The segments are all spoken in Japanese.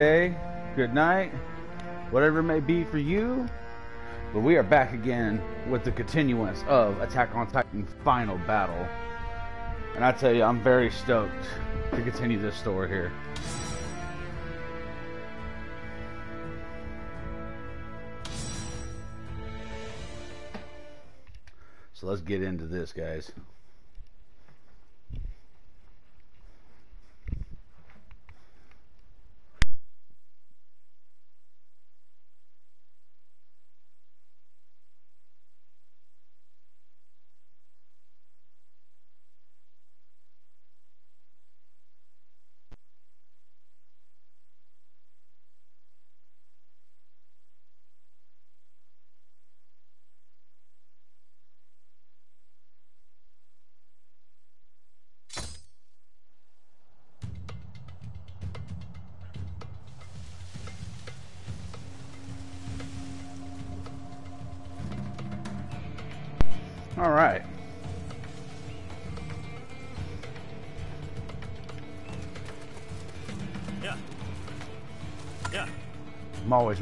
day, good night, whatever it may be for you. But we are back again with the continuance of Attack on Titan Final Battle. And I tell you, I'm very stoked to continue this story here. So let's get into this, guys.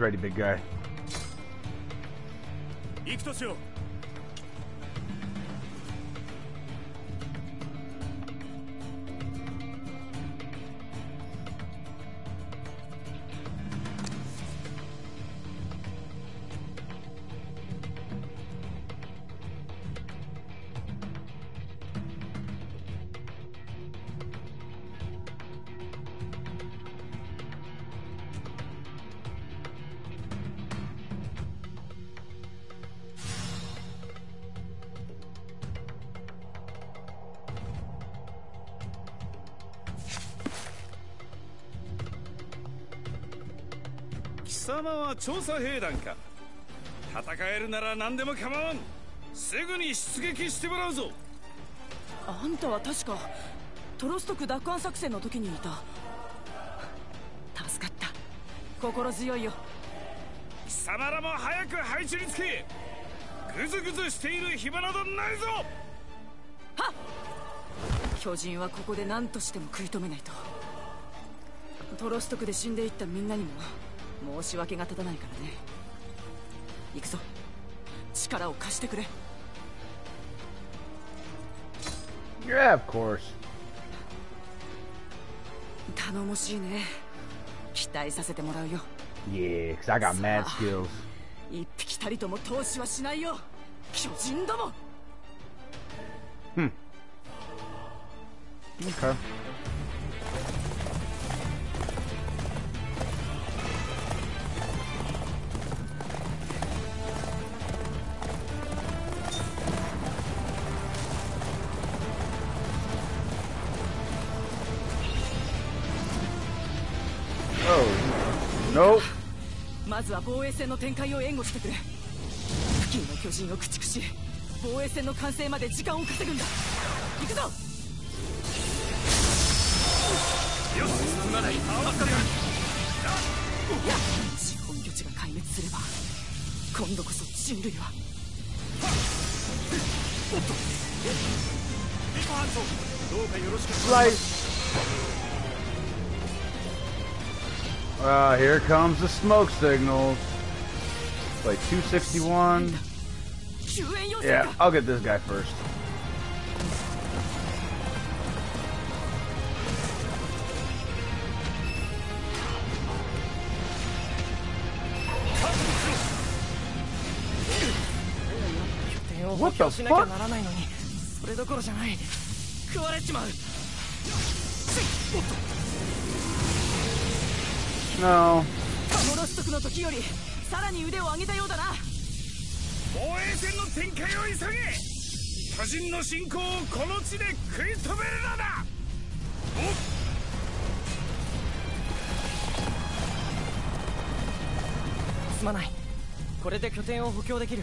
Ready, big guy. は調査兵団か。戦えるなら何でも構わん。すぐに出撃してもらうぞ。あんたは確かトロストク奪還作戦の時にいた。助かった。心強いよ。貴様らも早く配置につけ。グズグズしている暇などないぞ。巨人はここで何としても食い止めないと。トロストクで死んでいったみんなにも申し訳が立たないからね行くぞ力を貸してくれ Yeah, of course. 頼もしいね期待させてもらうよ Yeah, I got mad Ah. skills. 一匹たりとも投資はしないよ巨人ども Okay. Nope. まずは防衛線の展開を援護してくれ。付近の巨人を駆逐し防衛線の完成まで時間を稼ぐんだ。行くぞ。よし進まない助かるよ資本魚地が壊滅すれば今度こそ人類は。リコ班長どうかよろしく Slice. Uh, here comes the smoke signals. Play 261. Yeah, I'll get this guy first. What the fuck? No. の時よりさらに腕を上げたようだな。防衛線の展開を急げ。巨人の侵攻をこの地で食い止めるのだ。すまない。これで拠点を補強できる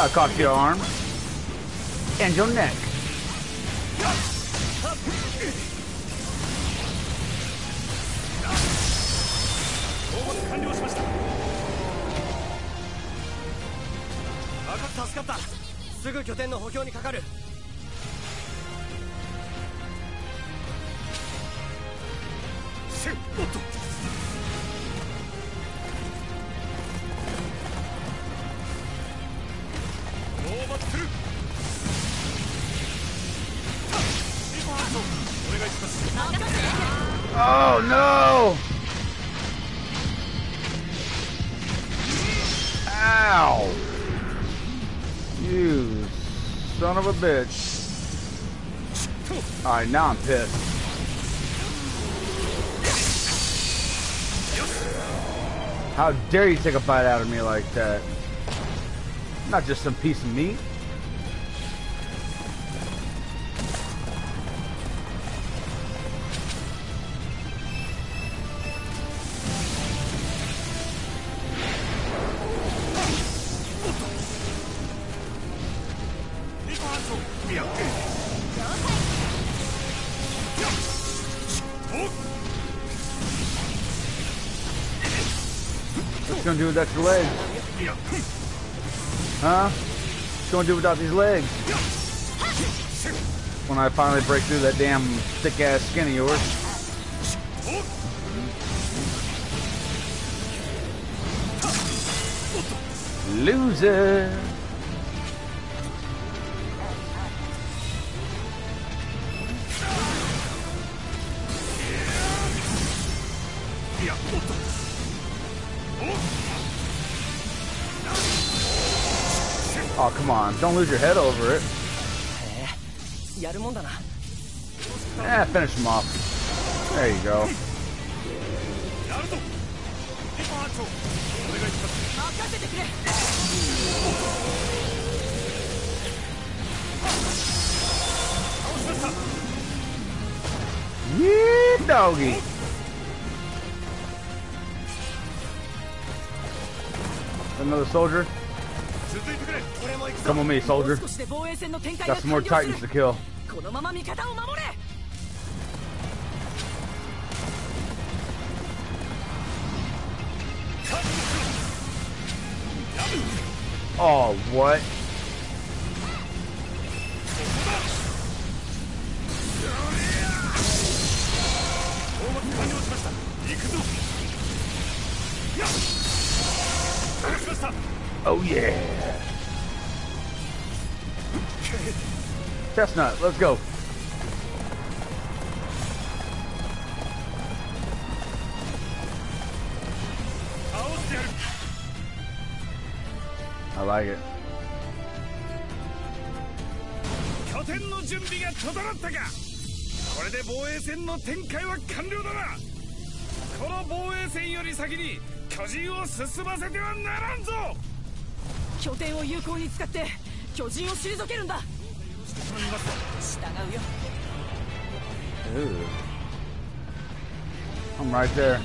I caught your arm. And your neck. 完 Alright, now I'm pissed. How dare you take a bite out of me like that? Not just some piece of meat. Without your legs? Huh? What you gonna do without these legs? When I finally break through that damn thick ass skin of yours. Loser. Come on, don't lose your head over it. Yeah, finish him off. There you go. Yeah, doggy. Another soldier. Come on me, soldier. Got some more titans to kill. Oh, what? Chestnut, let's go. I like it. 拠点の準備が整ったかこれで防衛戦の展開は完了だなこの防衛戦より先に巨人を進ませてはならんぞ拠点を有効に使って巨人を退けるんだ Ooh. I'm right there.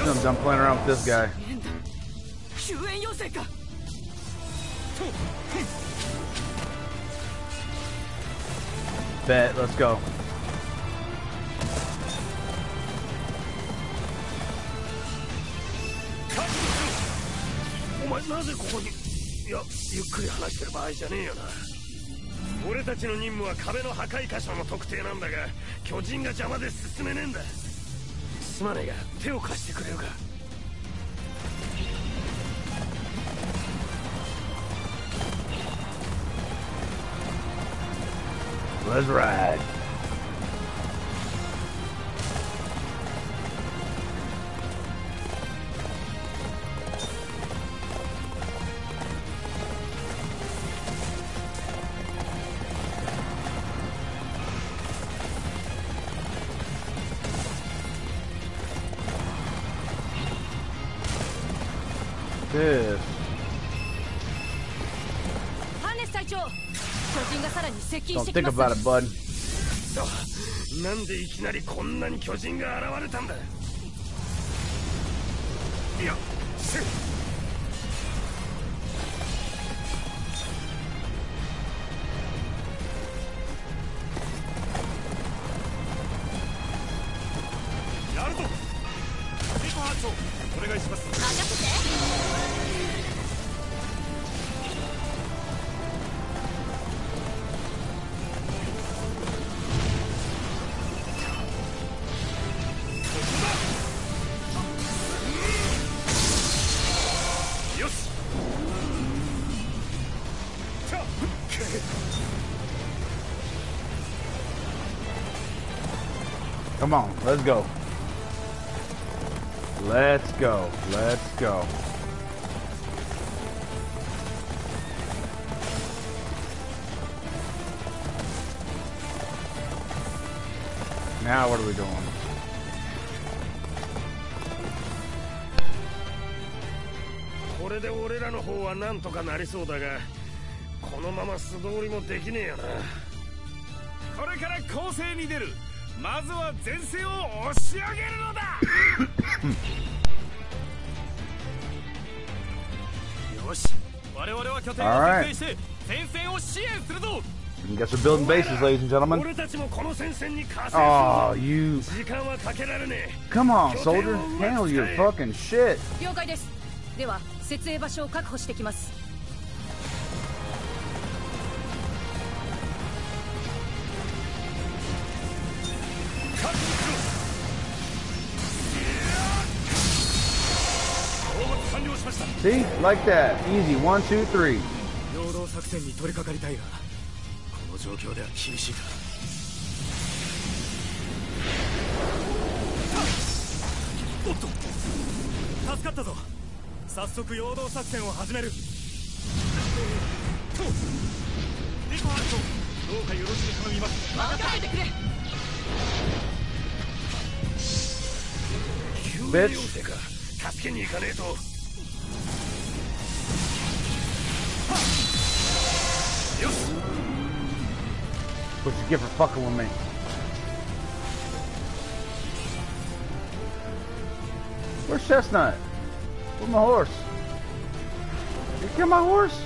I'm done playing around with this guy. Bet, let's go. 前なぜここにいやゆっくり話してる場合じゃねえよな俺たちの任務は壁の破壊箇所の特定なんだが巨人が邪魔で進めねえんだすまねえが手を貸してくれるか Let's ride. This. think ます about it, bud. そうなんでいきなりこんなに巨人が現れたんだいや let's go. Let's go. Let's go. Now what are we doing? これで俺らの方はなんとかなりそうだがこのまま素通りもできねえよなこれから攻勢に出るまずは前線を押し上げるのだよし我々は拠点を.設定して前線を支援するぞ You guess we're building bases, ladies and gentlemen. 俺たちもこの戦線に加勢 Oh, する you. ぞ時間はかけられね Come on, soldier. Handle your fucking shit. 了解ですでは設営場所を確保してきます Like that. Easy. One, two, three. 陽動作戦に取り掛かりたいがこの状況では厳しいかおっと助かったぞ早速陽動作戦を始めるとリコハルトどうかよろしく頼みます任せてくれ Bitch. 助けに行かねえと What you get for fucking with me? Where's Chestnut? Where's my horse? You kill my horse?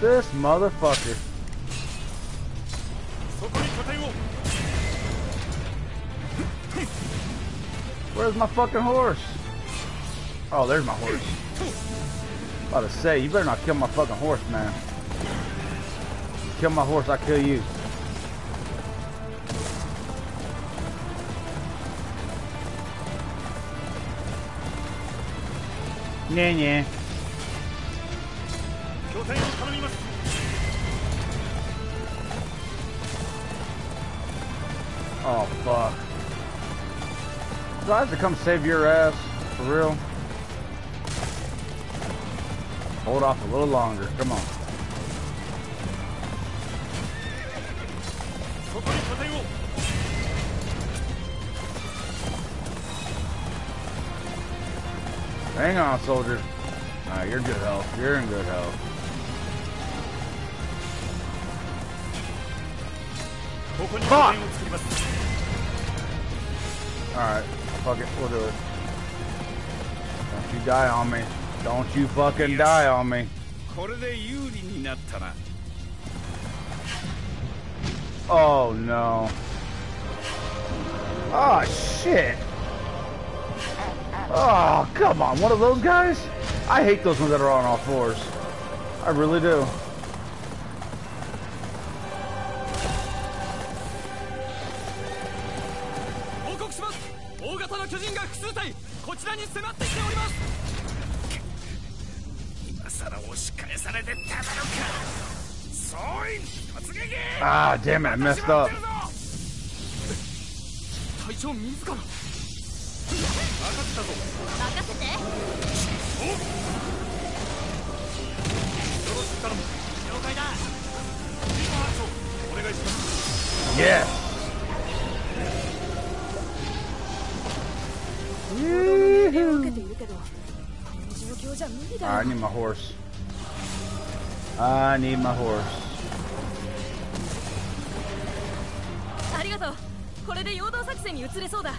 This motherfucker. Where's my fucking horse? Oh, there's my horse. About to say, you better not kill my fucking horse, man kill my horse, I kill you. Nah, nah. Oh, fuck. Do I have to come save your ass? For real? Hold off a little longer. Come on. Hang on, soldier. Nah, you're good health. You're in good health. Fuck! Alright, fuck it, we'll do it. Don't you die on me. Don't you fucking die on me. Oh no. Oh shit! Oh, come on. One of those guys? I hate those ones that are on all fours. I really do. Ah, damn it, I messed up. 型の巨人が複数体こちらに迫ってきております今さら押し返されてたまるか Ah, damn it, I messed up. 隊長自ら任せて了解だリコ班長お願いします Yes. 命令を受けているけどこの状況じゃ無理だ I need my horse. I need my horse. ありがとうこれで陽動作戦に移れそうだ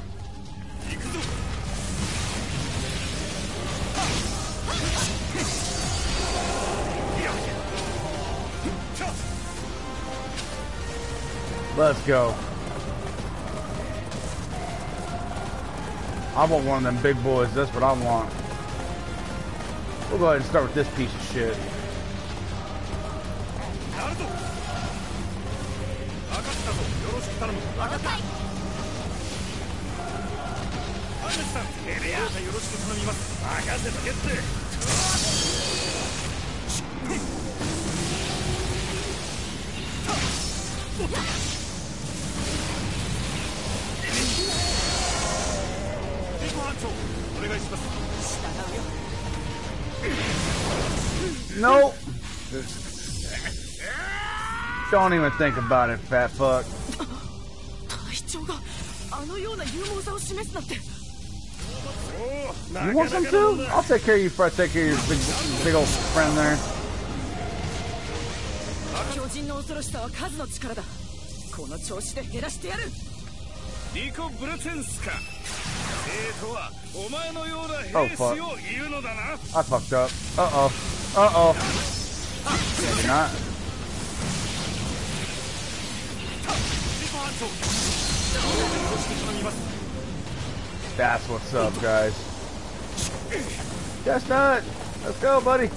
Let's go. I want one of them big boys. That's what I want. We'll go ahead and start with this piece of shit. Nope. Don't even think about it, fat fuck. 隊長があのような勇猛さを示すなんて Oh, You want some too? I'll take care of you before I take care of your big, big old friend there. 巨人の恐ろしさは数の力だこの調子で減らしてやるリコ・ブレテンスか生徒はお前のような Oh, 兵士 fuck. を言うのだな I fucked up. Uh oh. Uh oh. Not. That's what's up, guys. That's not. Let's go, buddy!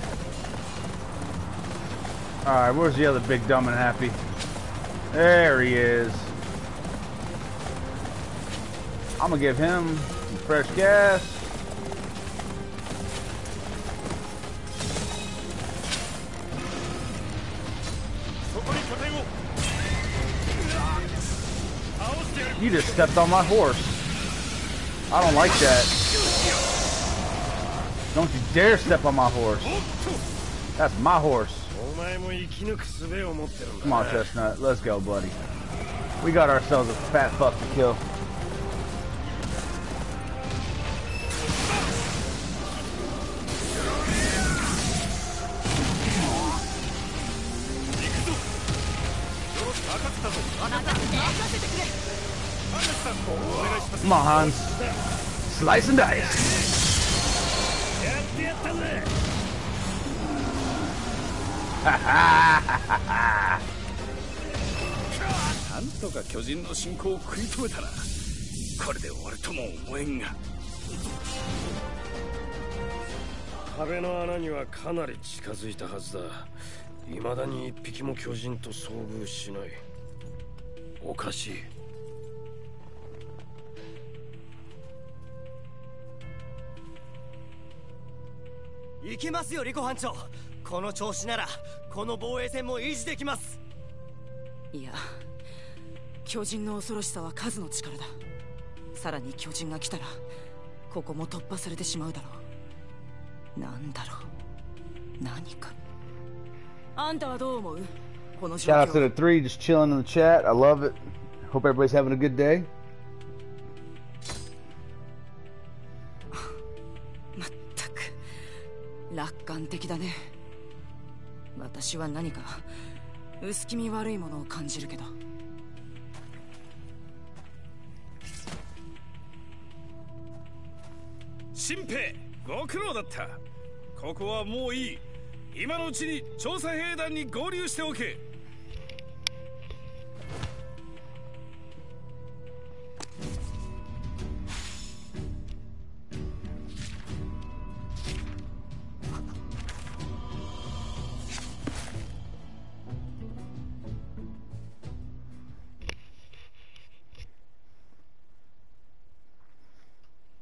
Alright, where's the other big dumb and happy? There he is. I'm gonna give him fresh gas. You just stepped on my horse. I don't like that. Don't you dare step on my horse. That's my horse. Come on, Chestnut. Let's go, buddy. We got ourselves a fat fuck to kill. Come on, Hans. Slice and dice. やってやったぜなんとか巨人の進行を食い止めたな。これで終わるとも思えんが。壁の穴にはかなり近づいたはずだ。未だに一匹も巨人と遭遇しない。おかしい行きますよリコ班長。この調子ならこの防衛戦も維持できます。いや巨人の恐ろしさは数の力だ。さらに巨人が来たらここも突破されてしまうだろう。なんだろう。何か。あんたはどう思う？この状 Shout out to 況 the three just chilling in the chat. I love it. Hope everybody's having a good day. 楽観的だね。私は何か薄気味悪いものを感じるけど。新兵ご苦労だった。ここはもういい。今のうちに調査兵団に合流しておけ。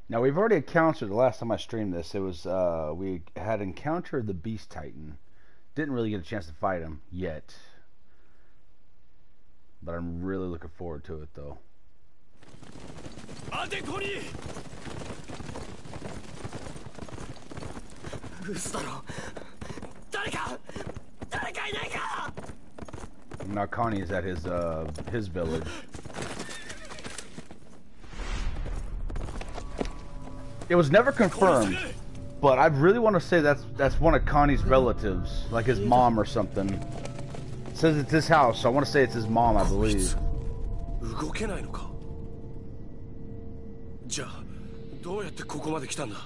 Now we've already encountered the last time I streamed this. It was uh, we had encountered the Beast Titan. Didn't really get a chance to fight him yet, but I'm really looking forward to it though. Now Connie is at his uh, his village. It was never confirmed, but I really want to say that's that's one of Connie's relatives, like his mom or something. It says it's his house, so I want to say it's his mom, I believe. 動けないのかじゃあどうやってここまで来たんだ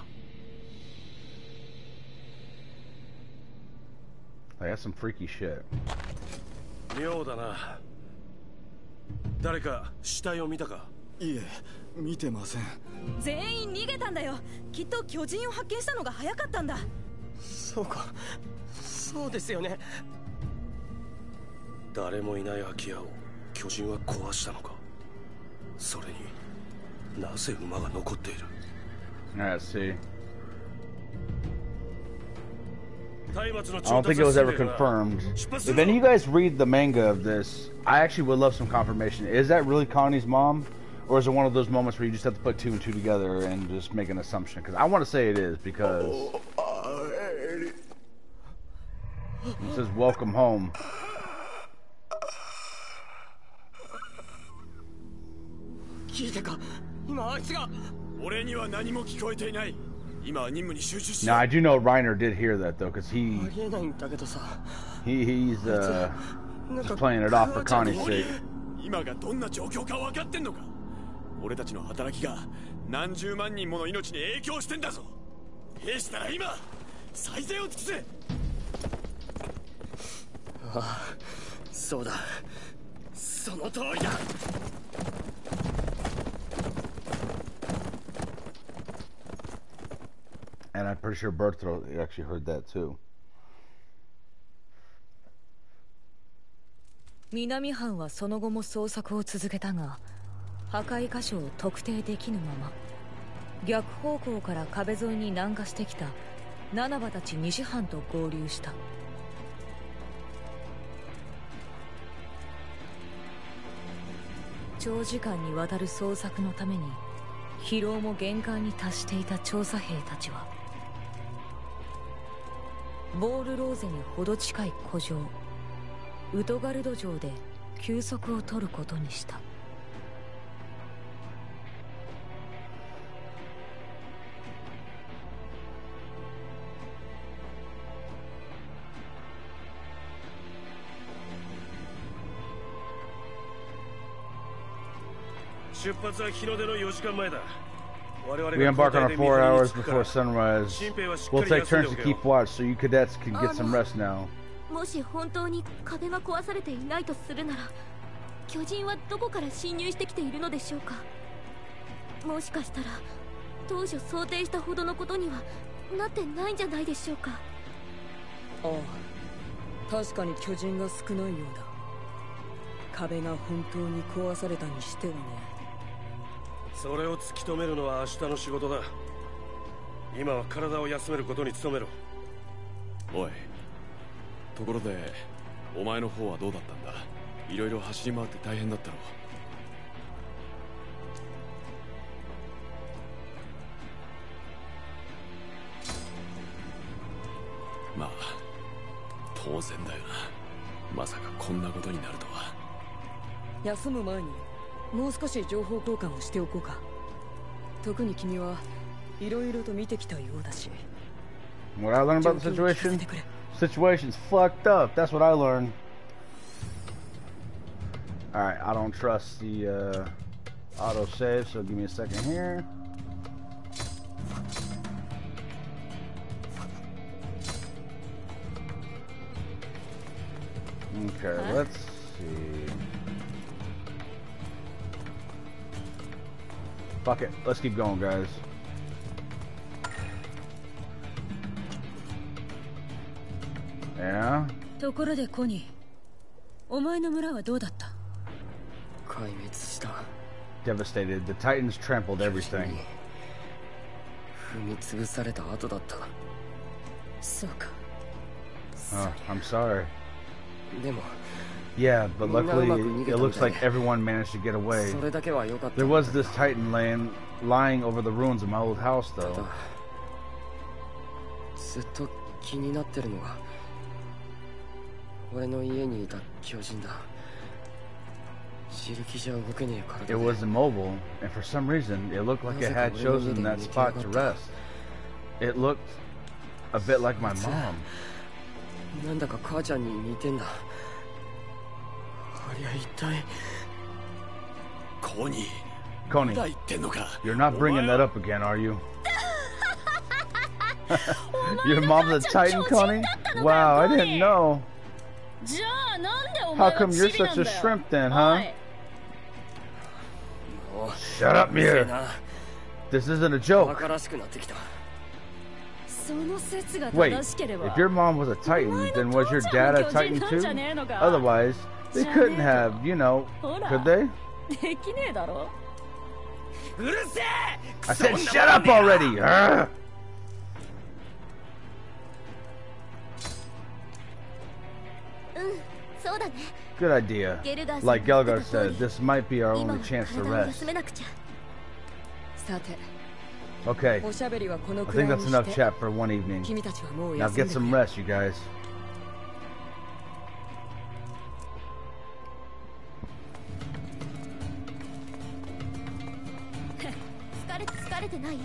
Like, that's some freaky shit. 妙だな誰か死体を見たか いえ見てません全員逃げたんだよきっと巨人を発見したのが早かったんだそうかそうですよね誰もいない空き家を巨人は壊したのかそれになぜ馬が残っている Alright, see. I don't think it was ever confirmed. If any of you guys read the manga of this, I actually would love some confirmation. Is that really Connie's mom? Or is it one of those moments where you just have to put two and two together and just make an assumption? Because I want to say it is because it says welcome home. 聞いてか今あいつが俺には何も聞こえていない今は任務に集中し Now I do know Reiner did hear that though, because he ありえないんだけどさ he he's uh なん just playing it off for Connie's sake. 今がどんな状況か分かってんのか 俺たちの働きが何十万人もの命に影響してんだぞ。兵士なら今最善を尽くせ。そうだ。その通りだ。And I'm pretty sure Berthold actually heard that too. 南藩はその後も捜索を続けたが破壊箇所を特定できぬまま逆方向から壁沿いに南下してきた七羽たち西藩と合流した。長時間にわたる捜索のために疲労も限界に達していた調査兵たちはボールローゼに程近い古城ウトガルド城で休息を取ることにした。We が embark on 交 a 代で four 水 hours before sunrise. We'll take turns to keep watch so you cadets can get some rest now. もし本当に壁が壊されていないとするなら巨人はどこから侵入してきているのでしょうか？もしかしたら当初想定したほどのことにはなってないんじゃないでしょうか？ああ確かに巨人が少ないようだ。壁が本当に壊されたにしてはねそれを突き止めるのは明日の仕事だ。今は体を休めることに努めろ。おい。ところでお前の方はどうだったんだ？いろいろ走り回って大変だったろまあ当然だよな。まさかこんなことになるとは。休む前にもう少し情報交換をしておこうか特に君はいろいろと見てきたようだし What I learned about the situation? Situation's fucked up. That's what I learned. Alright, I don't trust the uh, auto save, so give me a second here. Fuck it. Let's keep going, guys. Yeah? ところでコニーお前の村はどうだった壊滅した Devastated. The Titans trampled everything. 踏み潰された後だったそうか Oh, I'm sorry. でも Yeah, but luckily みんなうまく逃げた it み looks たい like everyone managed to get away. それだけは良かった There was this titan laying lying over the ruins of my old house ただ though. ずっと気になってるのが俺の家にいた巨人だ自力じゃ動けねえ体 It で was immobile, and for some reason, it looked like it had chosen that spot to rest. It looked a bit like my mom. なんだか母ちゃんに似てんだあ りゃ一体コニー Coney, まだ言ってんのか you're not bringing that up again, are you? Your mom's a titan, Coney? Wow, I didn't know. じゃあなんでお How 前は come チ you're ビなん such だ a よ shrimp then, お huh? い Shut up, うるせえ Mir. な This isn't a バ joke. カらしくなってきたその説が Wait, 正しければ if your mom was a titan, then was your dad a titan too? Otherwise, they couldn't have, you know, could they? I said shut up already! Urgh. Good idea. Like Gelgar said, this might be our only chance to rest. Okay. I think that's enough chat for one evening. Now get some rest, you guys. てない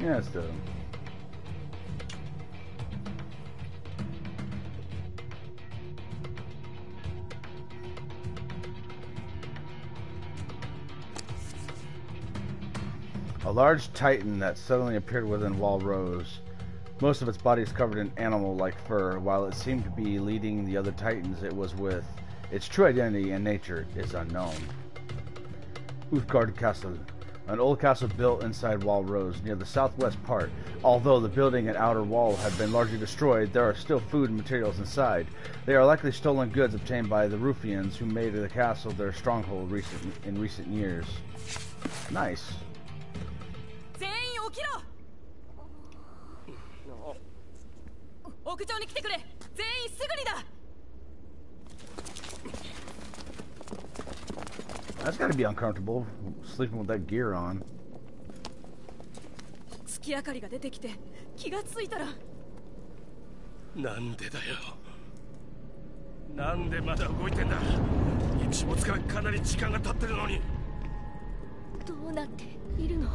Yeah, it's the. A large titan that suddenly appeared within Wall Rose. Most of its body is covered in animal-like fur, while it seemed to be leading the other titans it was with. Its true identity and nature is unknown. Uthgard Castle, an old castle built inside Wall Rose near the southwest part. Although the building and outer wall have been largely destroyed, there are still food and materials inside. They are likely stolen goods obtained by the Ruffians who made the castle their stronghold recent, in recent years. Nice. That's gotta be uncomfortable, sleeping with that gear on. 月明かりが出てきて気がついたらなんでだよなんでまだ動いてんだ一没からかなり時間が経ってるのにどうなっているの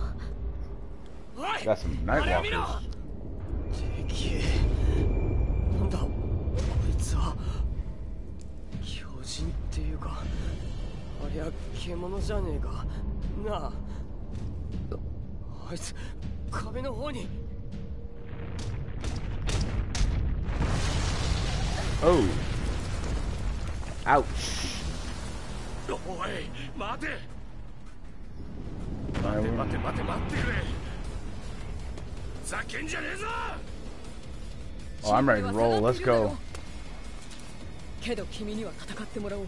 Got some night walkers. 敵なんだこいつは巨人っていうか ありゃ獣じゃねえかなああいつ壁の方に Oh. Ouch. おい待て I 待て待て待ってくれざけんじゃねえぞ Oh, I'm ready to roll. Let's go. けど君には戦ってもらおう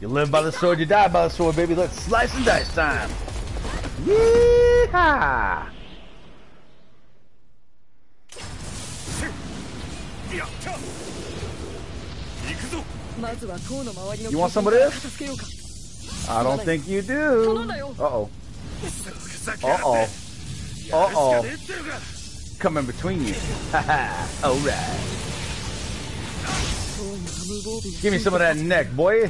You live by the sword, you die by the sword, baby. Let's slice and dice time. Yeehaw! You want some of this? I don't think you do. Uh-oh. Uh-oh. Uh-oh. Coming between you. Ha ha. Alright. 塔には無防備な Give me some of that neck, boy.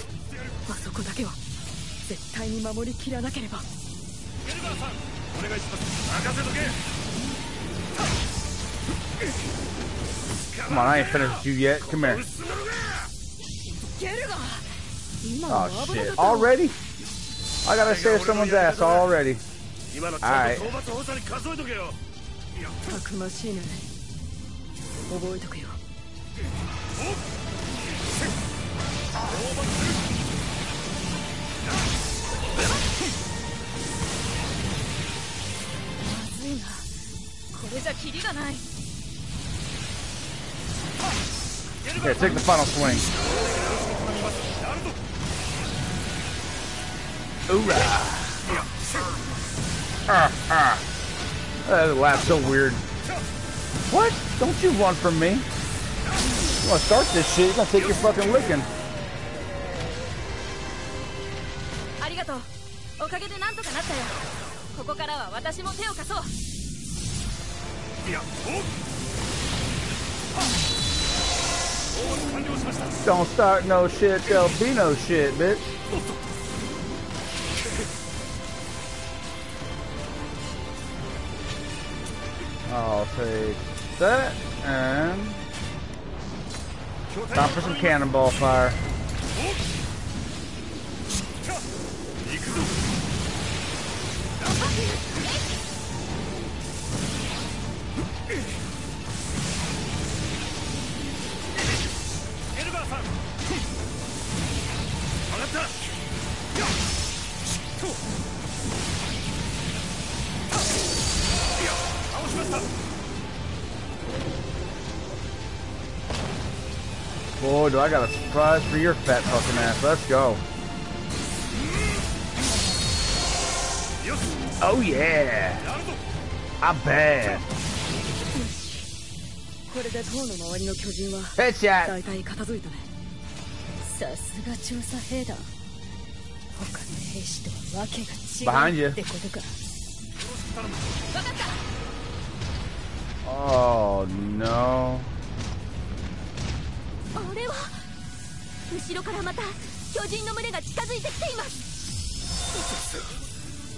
あそこだけは絶対に守りきらなければゲルガーさんお願いします任せとけ Come on, I ain't finished with you yet. Come here. 薄なのがゲルガー今 Oh の危なか shit. った Already? I gotta save someone's ass already. 今のちゃんと討伐補佐に数えとけよたくましいね覚えとくよ Yeah, take the final swing. Hoorah! Ah, ah. That laugh's so weird. What? Don't you run from me. You wanna start this shit, you're gonna take your fucking licking. おかげでなんとかなったよここからは私も手を貸そういやお完了しました Don't start no shit, there'll be no shit, bitch. I'll take that and time for some cannonball fire. Boy, do I got a surprise for your fat fucking ass. Let's go. Oh yeah. I'm bad. これで塔の周りの巨人は Headshot 大体片付いたねさすが調査兵団他の兵士とはわけが Behind 違 you うってことか Oh no. あれは後ろからまた巨人の群れが近づいてきています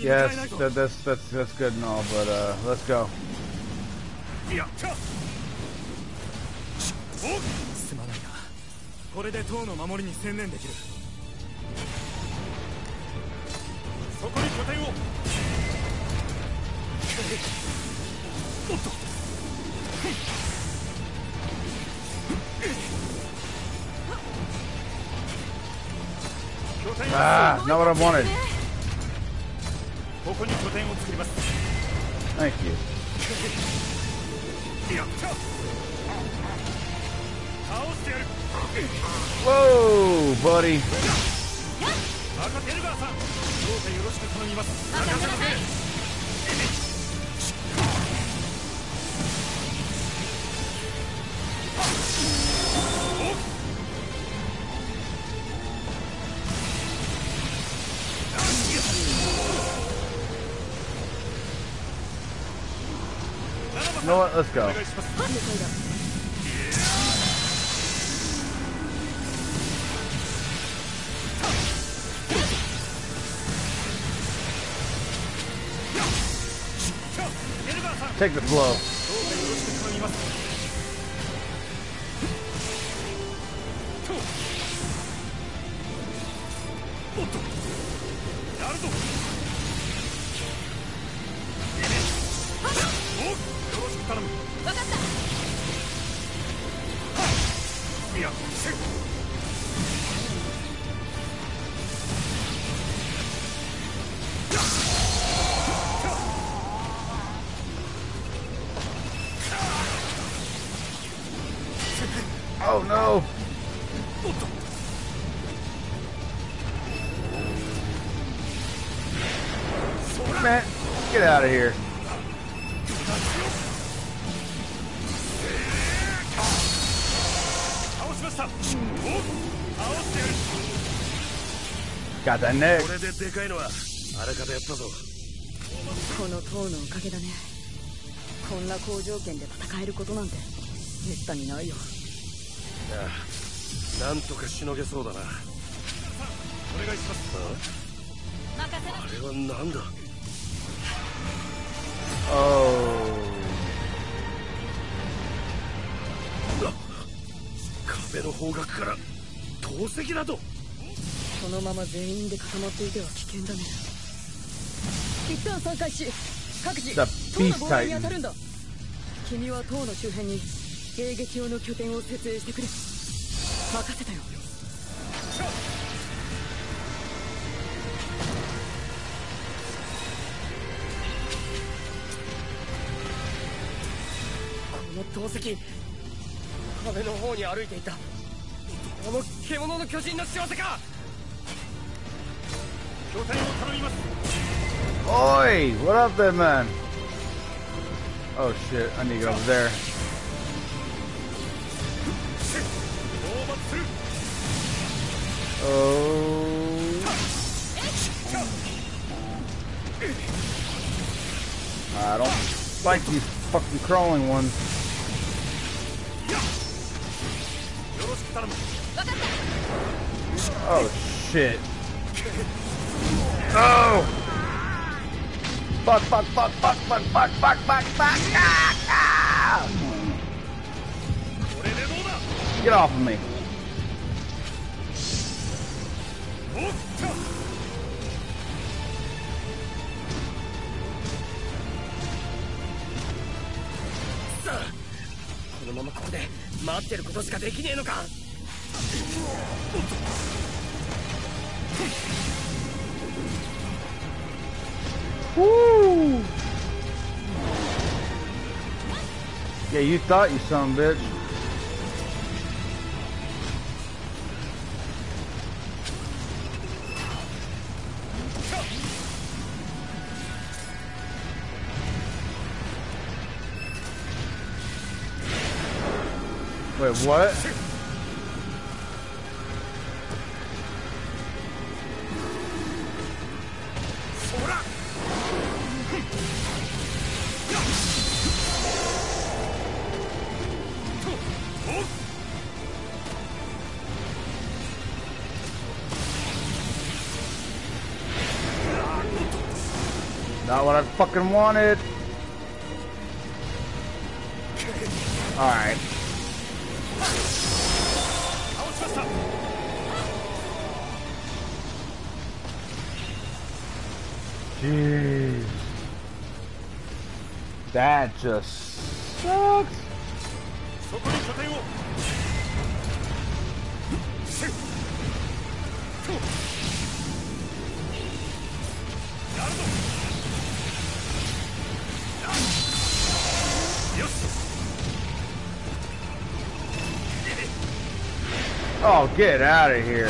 Yes, that, that's that's that's good and all, but uh, let's go. Ah, not what I wanted. ここに拠点を作ります。Thank you. いやた。倒してやる。Whoa, buddy. 赤テルガーさん。どうかよろしく頼みます。任せません know what? Let's go. Take the blow. That neck. これででかいのはあらかたやったぞ。この塔のおかげだね。こんな好条件で戦えることなんてめったにないよ。ああなんとかしのげそうだな。お願いします。あれはなんだ？Oh. 壁の方角から投石だとこのまま全員で固まっていては危険だね一旦散開し各自塔の防衛に当たるんだ。君は塔の周辺に迎撃用の拠点を設営してくれ。任せたよ。この投石壁の方に歩いていた。あの獣の巨人の仕業か Oi! What up there, man? Oh shit, I need to go over there. Oh. I don't like these fucking crawling ones. Oh shit. Oh! Fuck, fuck, fuck, fuck, fuck, fuck, fuck, fuck, fuck! Ah, ah! Get off of me. このままここで待ってることしかできねえのか Woo! Yeah, you thought you son bitch. Wait, what? fucking wanted. Alright. Jeez. That just Get out of here.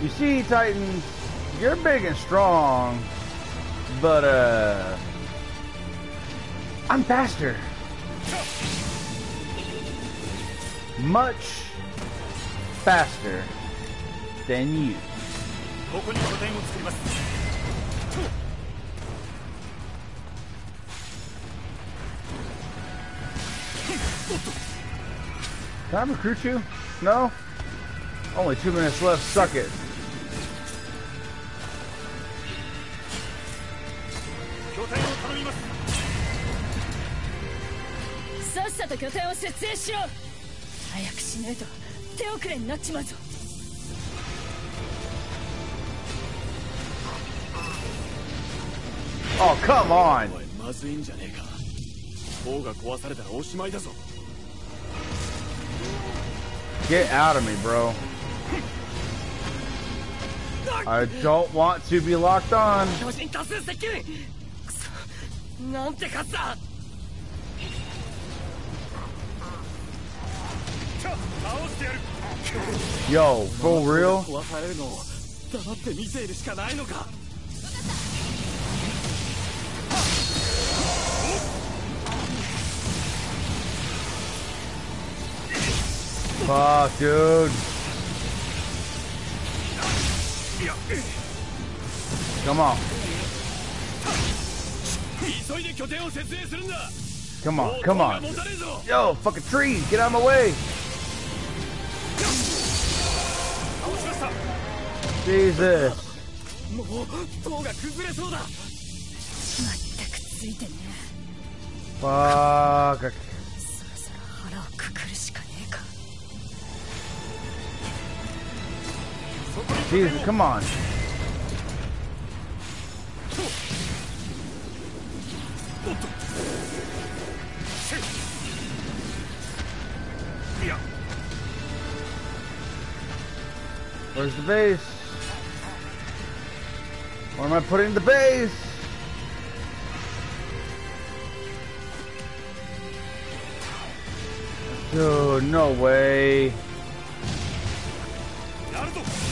You see, Titan, you're big and strong, but uh, I'm faster. Much faster than you. Can I recruit you? No? Only two minutes left, suck it. Oh, come on! Oh, 塔が壊されたらおしまいだぞ Get out of me, bro. I don't want to be locked on. 巨人多数接近くそなんて数だ倒してやる Yo, for real? Fuck, dude. Come on. Come on, come on. Yo, fucking tree, get out of my way. Jesus. もう塔が崩れそうだ。まったくついてね。Fuck. Jesus, come on. Where's the base? Where am I putting the base? Dude, no way.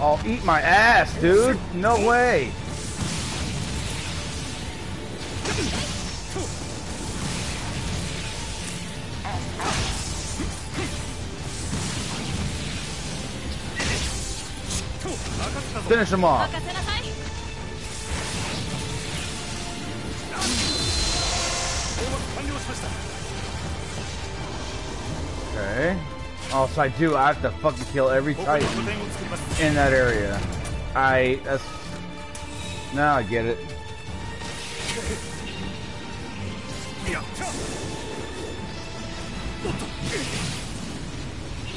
I'll eat my ass, dude. No way. Finish him off. 任 Oh, so I do. I have to fucking kill every Titan in that area. I. That's. Now I get it.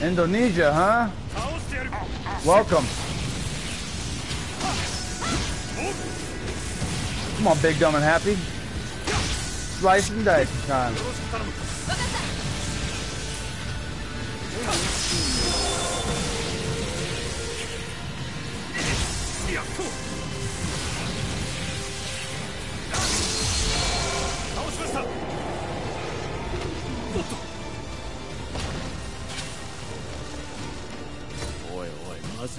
Indonesia, huh? Welcome. Come on, big, dumb, and happy. Slice and dice time. Get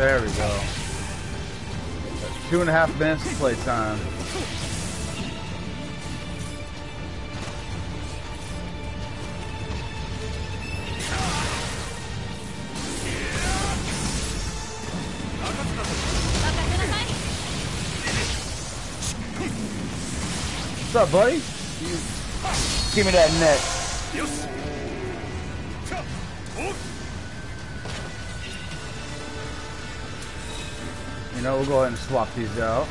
There we go. Two and a half minutes of playtime. What's up, buddy? Give me that neck. You know, we'll go ahead and swap these out.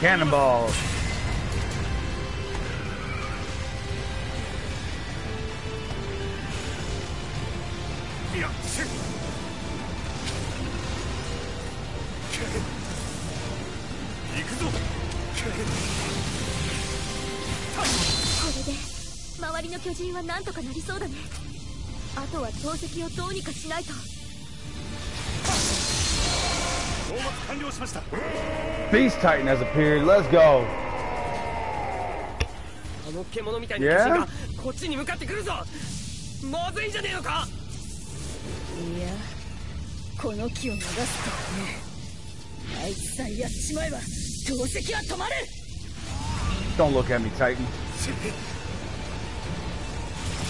Cannonballs. 人はなんとかなりそうだね。あとは投石をどうにかしないと。討伐完了しました。Beast Titan has appeared. Let's go. あの獣みたいな巨人がこっちに向かってくるぞ。まずいんじゃねえのか。いやこの木を流すとね。あいつさえやっちまえば投石は止まる。Don't look at me, Titan.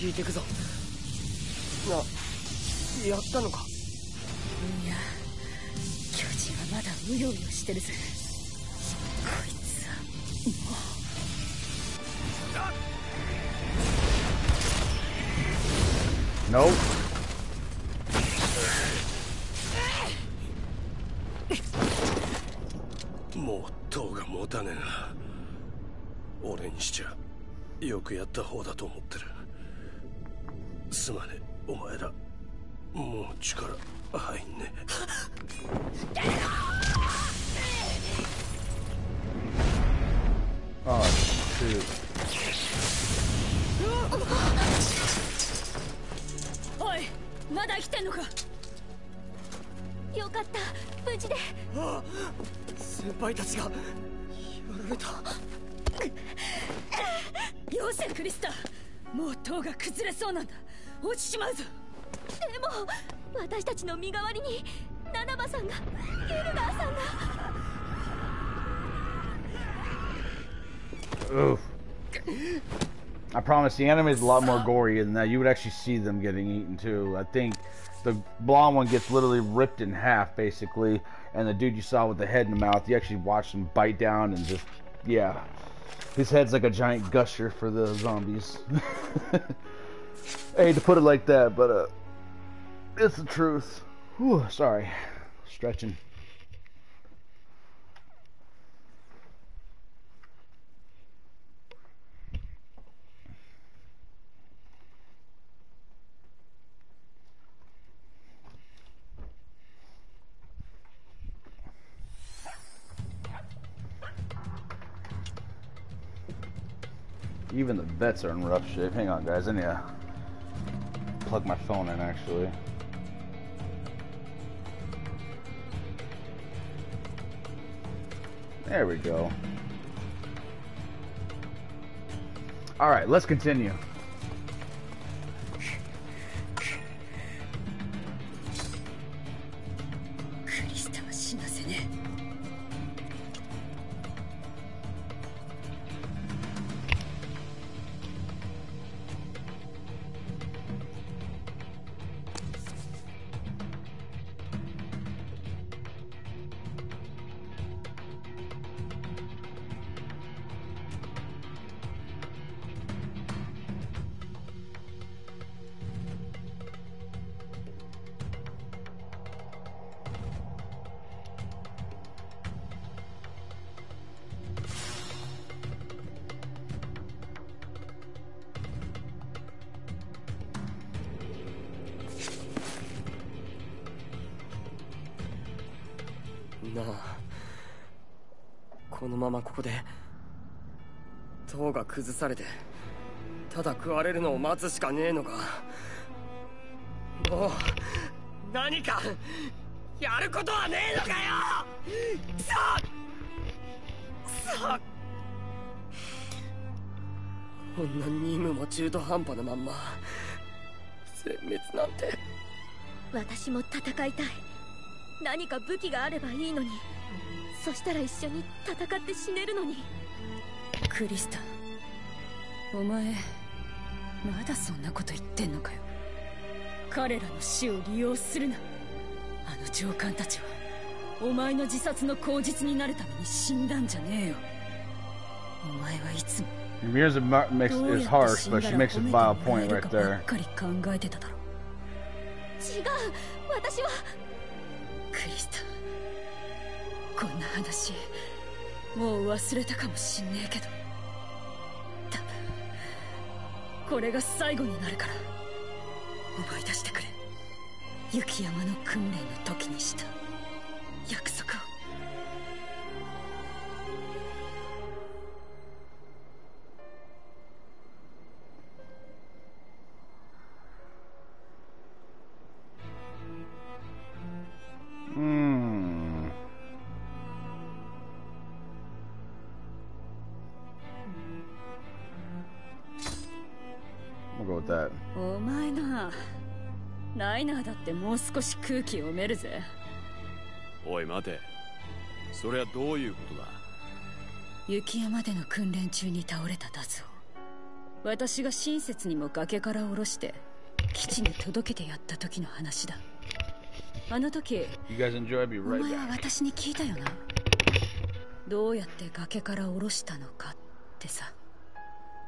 引いてくぞ。なやったのか？いや巨人はまだうようよしてるぜ 落ちちまうぞでも私たちの身代わりにナナバさんがユルガーさんが Oof. I promise the anime is a lot more gory than that. You would actually see them getting eaten too. I think the blonde one gets literally ripped in half, basically, and the dude you saw with the head in the mouth, you actually watched him bite down and just, yeah. His head's like a giant gusher for the zombies. I hate to put it like that, but uh, it's the truth. Whew, sorry, stretching. Even the vets are in rough shape. Hang on, guys. I need to plug my phone in, actually. There we go. All right, let's continue. されてただ食われるのを待つしかねえのか。もう何かやることはねえのかよ！くそくそこんな任務も中途半端なまんま殲滅なんて。私も戦いたい。何か武器があればいいのに。そしたら一緒に戦って死ねるのに。クリスタお前まだそんなこと言ってんのかよ。彼らの死を利用するな。あの上官たちはお前の自殺の口実になるために死んだんじゃねえよ。お前はいつも ma- makes どう is やって harsh, 死ん but だ she ら makes a vile point right there. っかり考えてただろ違う私は。クリスタこんな話もう忘れたかもしんねえけどこれが最後になるから。思い出してくれ。雪山の訓練の時にした。That. お前な。ライナーだってもう少し空気読めるぜ。おい待て。それはどういうことだ？雪山での訓練中に倒れたダズを。私が親切にも崖から下ろして基地に届けてやった時の話だ。あの時お right 前は back. 私に聞いたよな。どうやって崖から下ろしたのかってさ。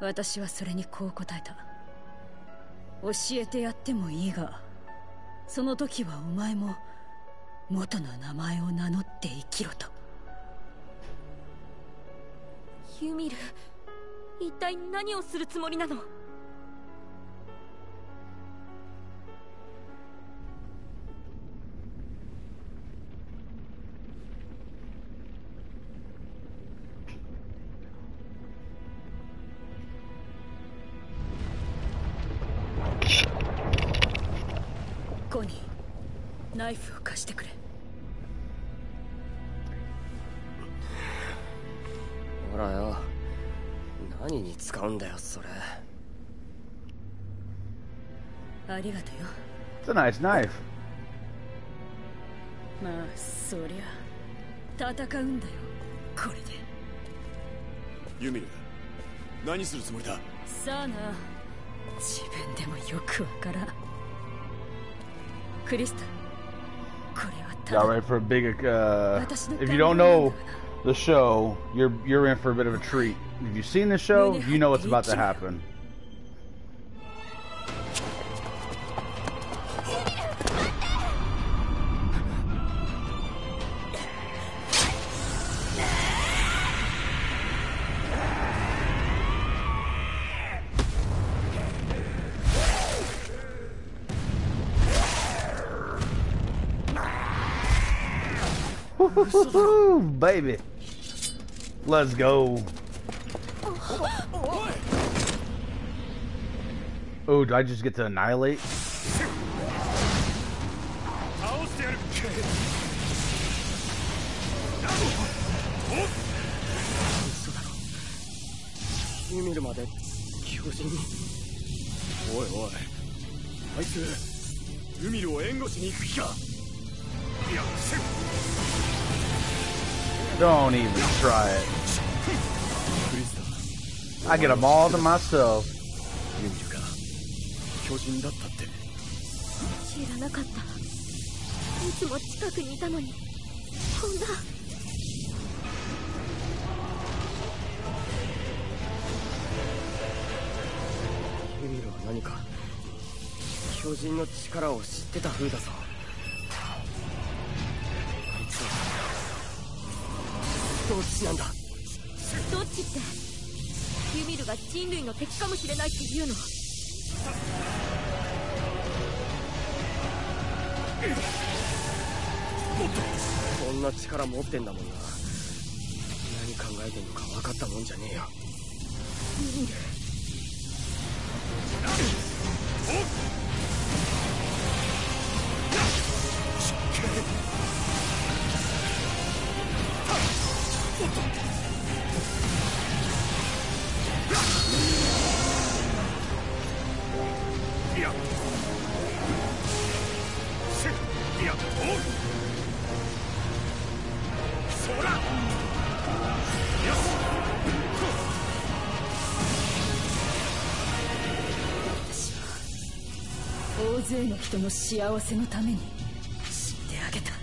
私はそれにこう答えた教えてやってもいいがその時はお前も元の名前を名乗って生きろと。ユミル一体何をするつもりなの？nice knife. まあそりゃ戦うんだよこれでユミル何するつもりださあな自分でもよくわからんクリスタこれはた Y'all だ ready for a big? Uh, if you don't know the show, you're you're in for a bit of a treat. If you've seen the show, you know what's about to happen. 'Woo, baby. Let's go. Oh, do I just get to annihilate? 倒してやるユミルまで巨人においおいあいつユミルを援護しに行く気かいや Don't even try it. I get them all to myself. ユミルか巨人だったって。知らなかった。いつも近くにいたのに。こんな。ユミルは何か。巨人の力を知ってた風だぞどっちなんだ？どっちって？ユミルが人類の敵かもしれないっていうの。こんな力持ってんだもんな。何考えてんのか分かったもんじゃねえよ。ユミル人の幸せのために死んであげた。で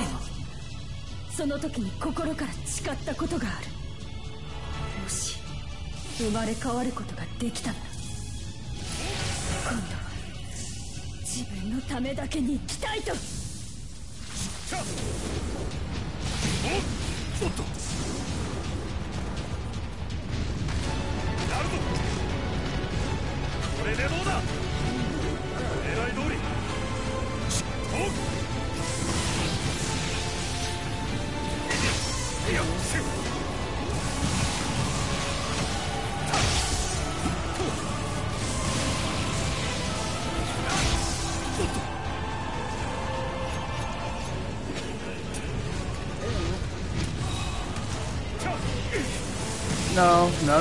もその時に心から誓ったことがある。もし生まれ変わることができたなら今度は自分のためだけに生きたいと。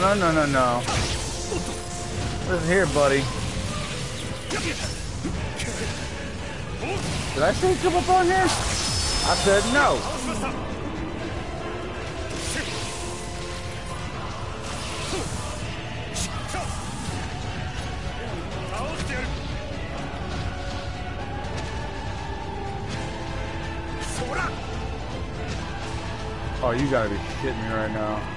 No, no, no. Listen here, buddy. Did I say come up on here? I said no. Oh, you gotta be kidding me right now.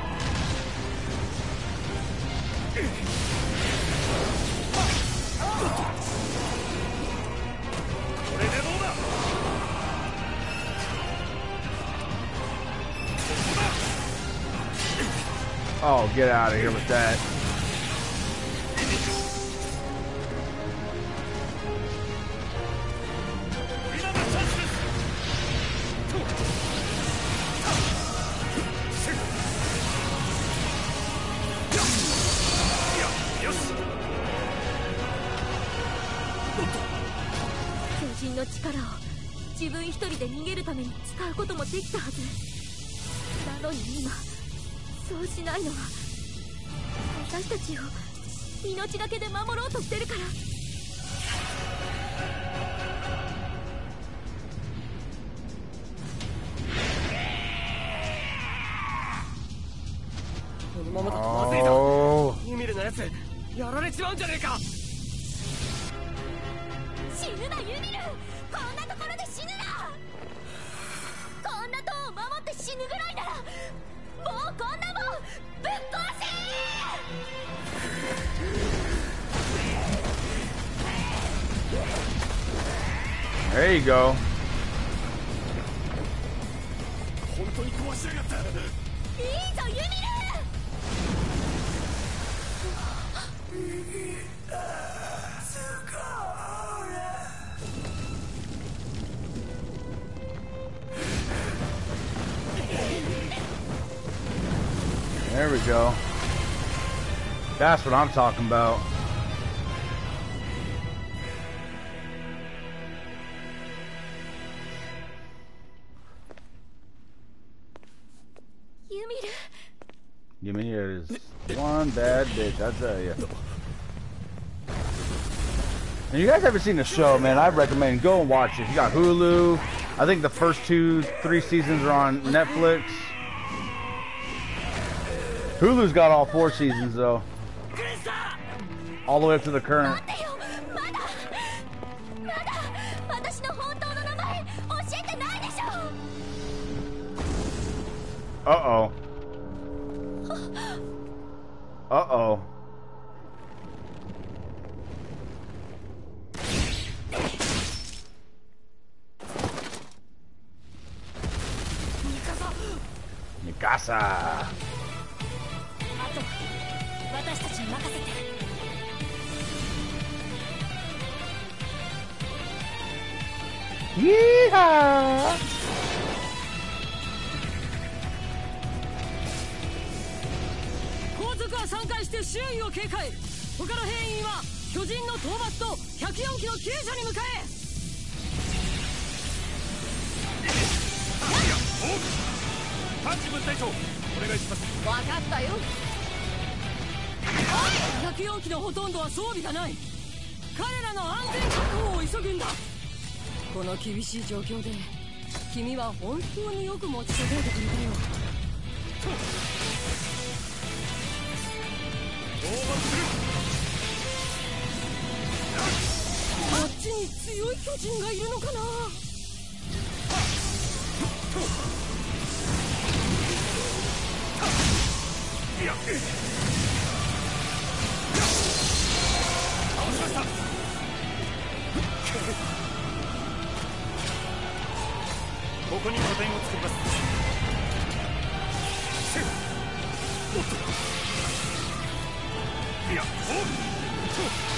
Get out of here with that. 今が私たちを命がけで守ろうとしてるから。That's what I'm talking about. Is one bad bitch, I tell you. You guys haven't seen the show, man, I recommend go and watch it. You got Hulu. I think the first two, three seasons are on Netflix. Hulu's got all four seasons though all the way up to the current. Uh-oh. Uh-oh. Mikasa. あとは私たちに任せて Yeehaw! 後続は3回して周囲を警戒。他の兵員は巨人の討伐と104機の救助に向かえ。パンチ分隊長お願いします。分かったよ。104機のほとんどは装備がない。彼らの安全確保を急ぐんだこの厳しい状況で君は本当によく持ちこたえてくれたよ。応募するこっちに強い巨人がいるのかな？や倒しましたここに拠点を作ります。せっ。おっと。いやおっと。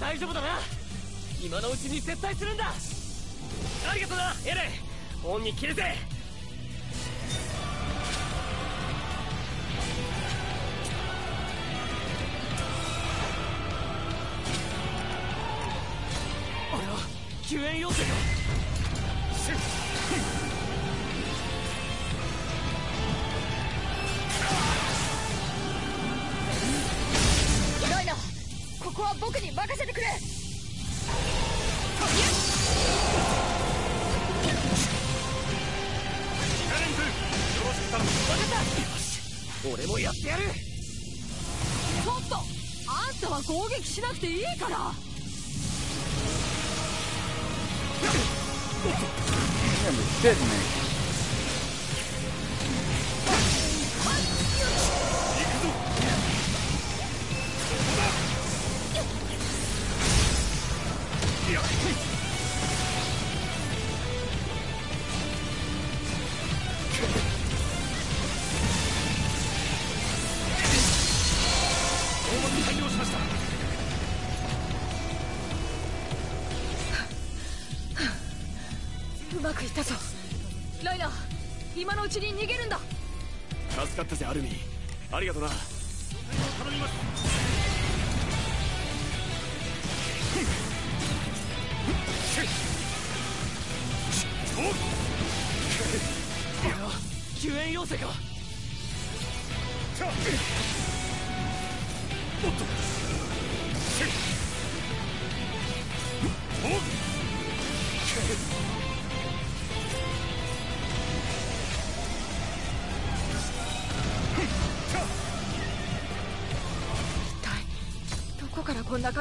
大丈夫だな。今のうちに撤退するんだ。ありがとなエレン。恩に切るぜ攻撃しなくていいから。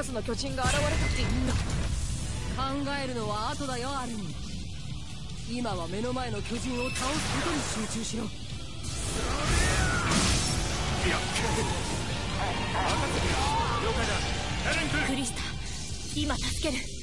からこんな数の巨人が現れたっていうんだ。考えるのは後だよアルミ。今は目の前の巨人を倒すことに集中しろ。クリスタ今助ける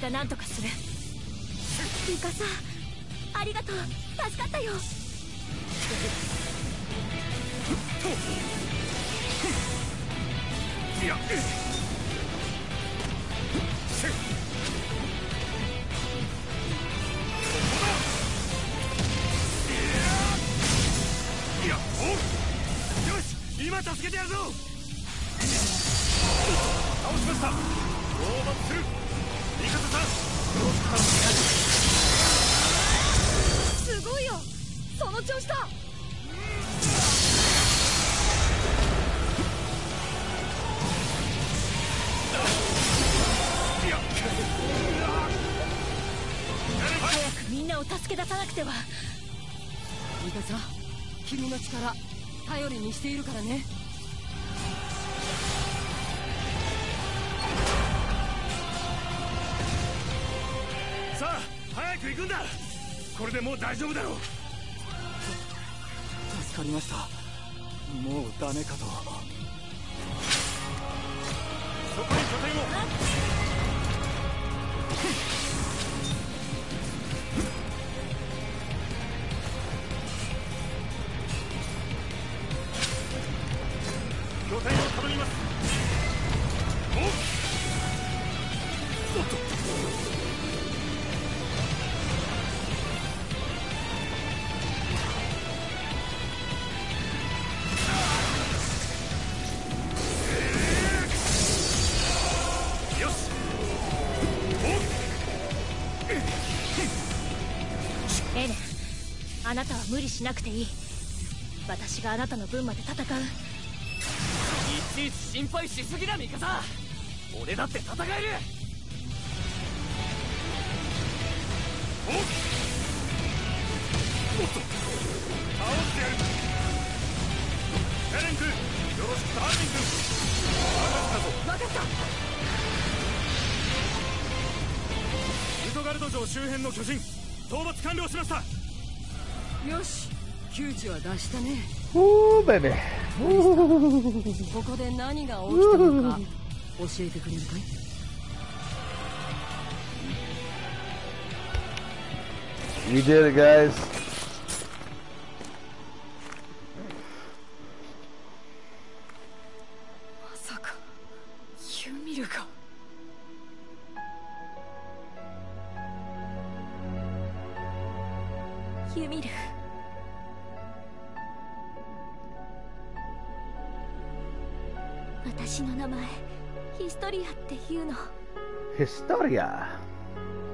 私が何とかする。ミカサありがとう。助かったよ。いやよし今助けてやるぞ。倒しました。ローバッする。すごいよ。その調子だ。みんなを助け出さなくては。ミカサ君の力頼りにしているからね。く行くんだ。これでもう大丈夫だろう。助かりました。もうダメかと。そこに拠点をしなくていい。私があなたの分まで戦う。いちいち心配しすぎだミカサ俺だって戦える。おっ。おっ。と倒してやる。エレン君よろしくハーミン君任せたぞ。分かった。ユトガルド城周辺の巨人。討伐完了しました窮地は脱したね Ooh, baby. ここで何が起きたのか教えてくれるかい？We did it, guys.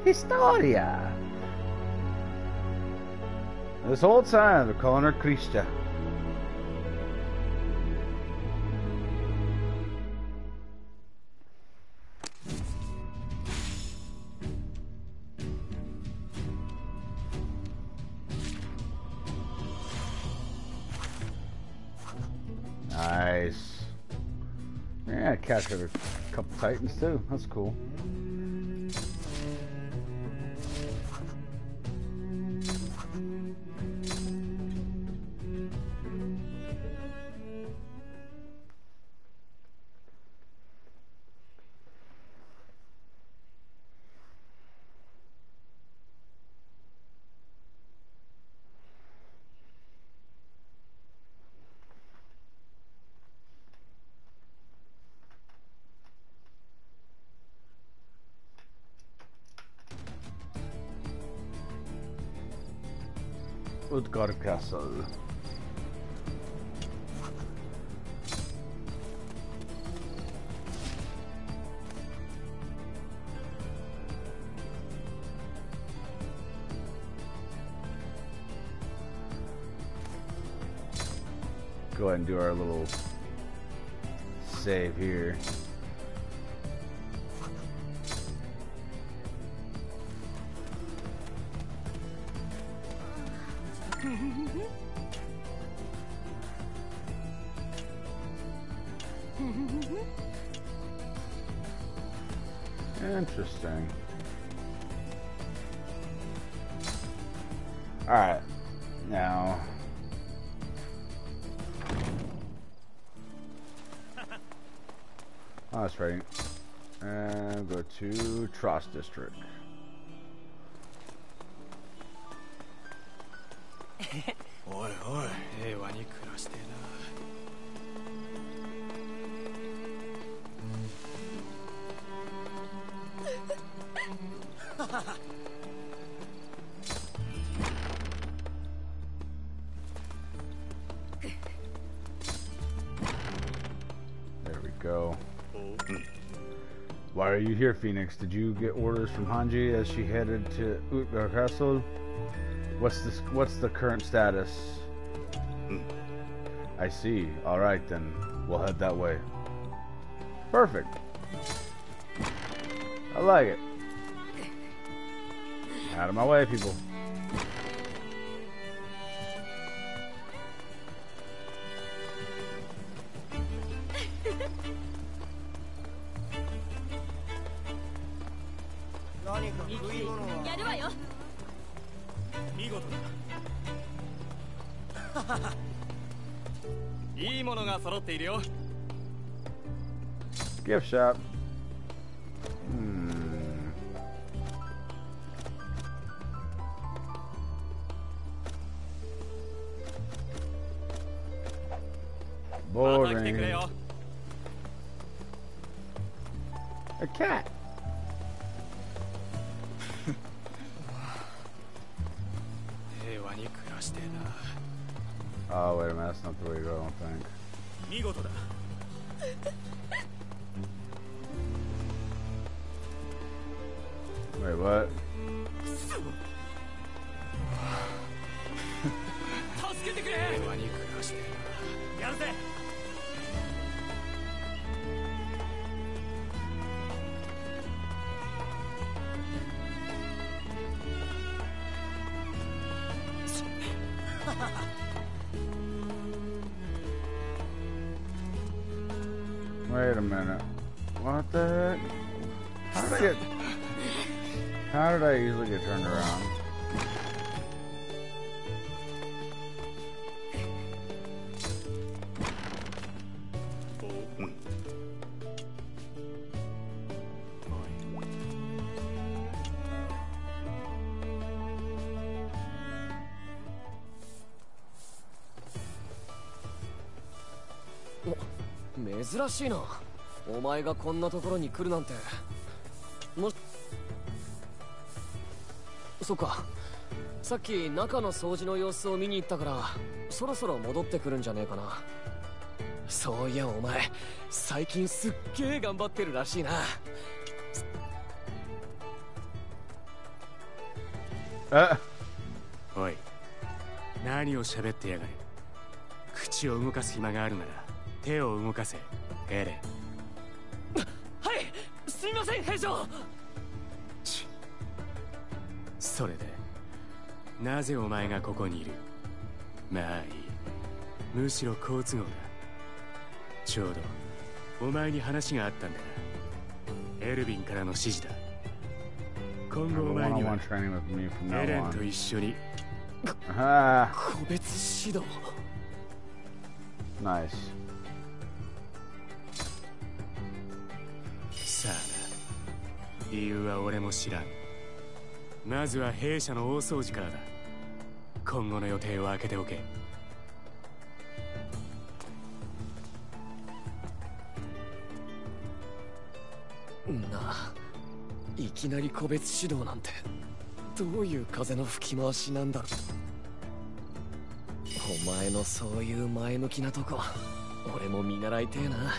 Historia. This whole time they're calling her. Nice. Yeah, captured a couple titans too. That's cool. Castle. Go ahead and do our little save here. District. Phoenix? Did you get orders from Hanji as she headed to Utgar Castle? What's this? What's the current status? Hmm. I see. All right then, we'll head that way. Perfect. I like it. Out of my way, people. Gift shop. Hmm. Boring. A cat. Oh, wait a minute. That's not the way to go, I don't think. Wait, what? しいなお前がこんなところに来るなんて。もそっか。さっき中の掃除の様子を見に行ったからそろそろ戻ってくるんじゃねえかな。そういやお前最近すっげえ頑張ってるらしいな。あおい何を喋ってやがる。口を動かす暇があるなら手を動かせエレン。はいすみません兵長。それでなぜお前がここにいる？まあいい。むしろ好都合だ。ちょうどお前に話があったんだな。エルヴィンからの指示だ。今後お前にはエレンと.一緒に Ah, 個別指導。Nice. さあ理由は俺も知らん。まずは弊社の大掃除からだ。今後の予定を開けておけ。ないきなり個別指導なんて。どういう風の吹き回しなんだろう。お前のそういう前向きなとこ俺も見習いてえな。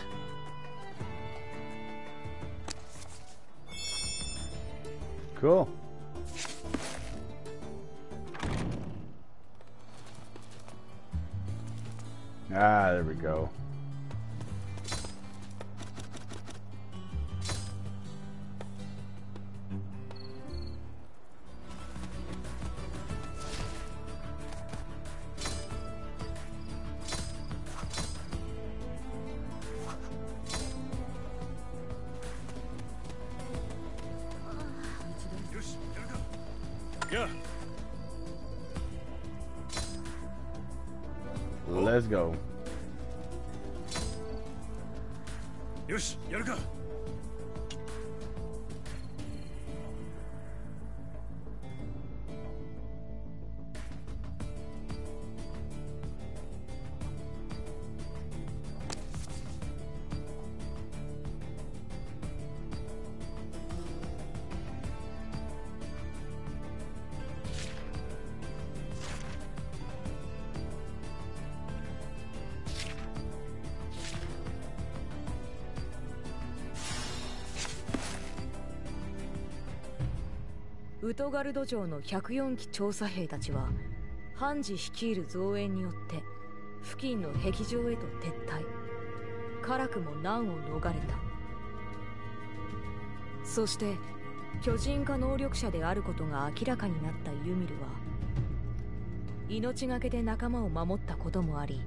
Cool. Ah, there we go. トガルド城の104機調査兵たちはハンジ率いる増援によって付近の壁上へと撤退。辛くも難を逃れた。そして巨人化能力者であることが明らかになったユミルは命がけで仲間を守ったこともあり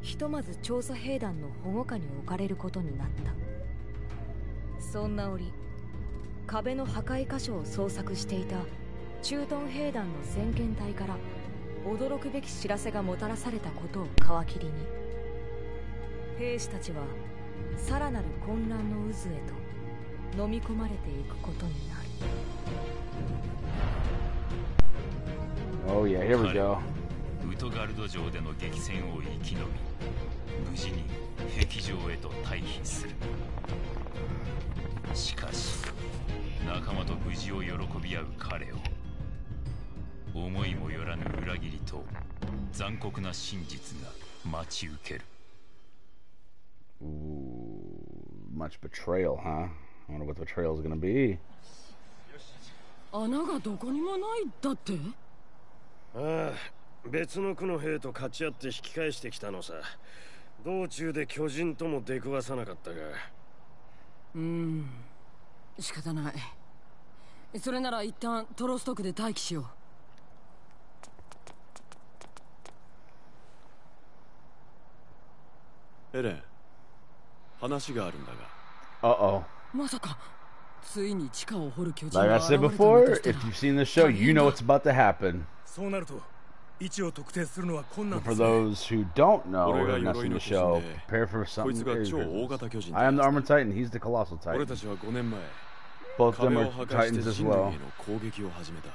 ひとまず調査兵団の保護下に置かれることになった。そんな折壁の破壊箇所を捜索していた駐屯兵団の先遣隊から驚くべき知らせがもたらされたことを皮切りに。兵士たちはさらなる混乱の渦へと飲み込まれていくことになる。Oh yeah, here we go. ウトガルド城での激戦を生き延び無事に壁上へと退避する。しかし仲間と無事を喜び合う彼を。思いもよらぬ裏切りと残酷な真実が待ち受ける。Ooh, much betrayal, huh? I wonder what the betrayal is gonna be. 穴がどこにもない。だって？ああ別の区の兵と勝ち合って引き返してきたのさ。道中で巨人とも出くわさなかったがうん仕方ないそれなら一旦トロスト区で待機しようエレン話があるんだが Uh oh. まさかついに地下を掘る巨人 Like が I 現 said れたのだ before, if ら you've seen the show, you know what's about to happen. そうなると位置を特定するのは困難で for すね those who don't know 俺 or が have not 鎧 seen の the show, で prepare for こい something つが very 超 good. 大型巨人 I am the だ Armored Titan, he's the Colossal 俺 Titan. たちは5年前 Both of 壁 them を are 破壊し Titans て as 人類 well. への攻撃を始めた。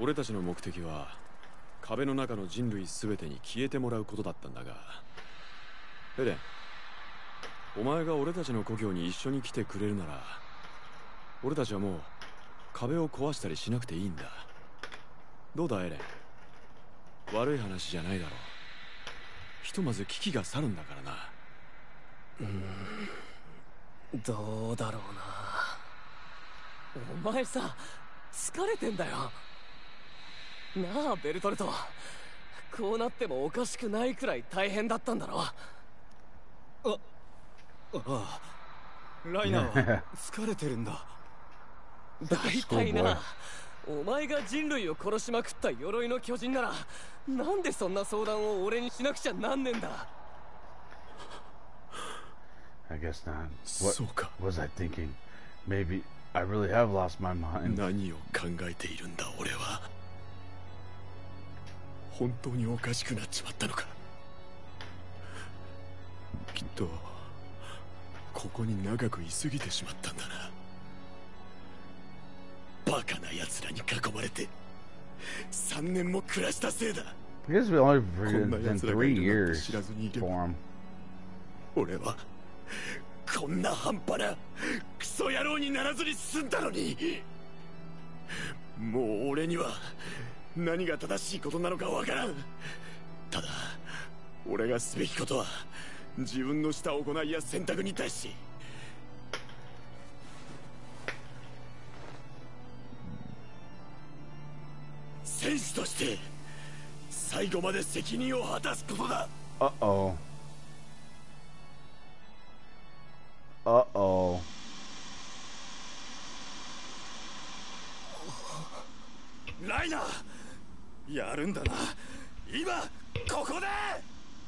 俺たちの目的は壁の中の人類全てに消えてもらうことだったんだが。エレンお前が俺たちの故郷に一緒に来てくれるなら俺たちはもう壁を壊したりしなくていいんだ。どうだエレン？悪い話じゃないだろう。ひとまず危機が去るんだからな。うん。どうだろうなお前さ疲れてんだよ。なあベルトルト。こうなってもおかしくないくらい大変だったんだろ。ああライナーは 疲れてるんだ。大体なお前が人類を殺しまくった鎧の巨人ならなんでそんな相談を俺にしなくちゃなんねんだ。I guess not. What was I thinking? Maybe I really have lost my mind. 何を考えているんだ俺は本当におかしくなっちまったのかきっとここに長く居すぎてしまったんだなバカな奴らに囲まれて3年も暮らしたせいだ.俺はこんな半端なクソ野郎にならずに済んだのに。もう俺には何が正しいことなのかわからん。ただ俺がすべきことは自分のした行いや選択に対し。戦士として最後まで責任を果たすことだ。Uh oh. ライナーやるんだな。今ここで!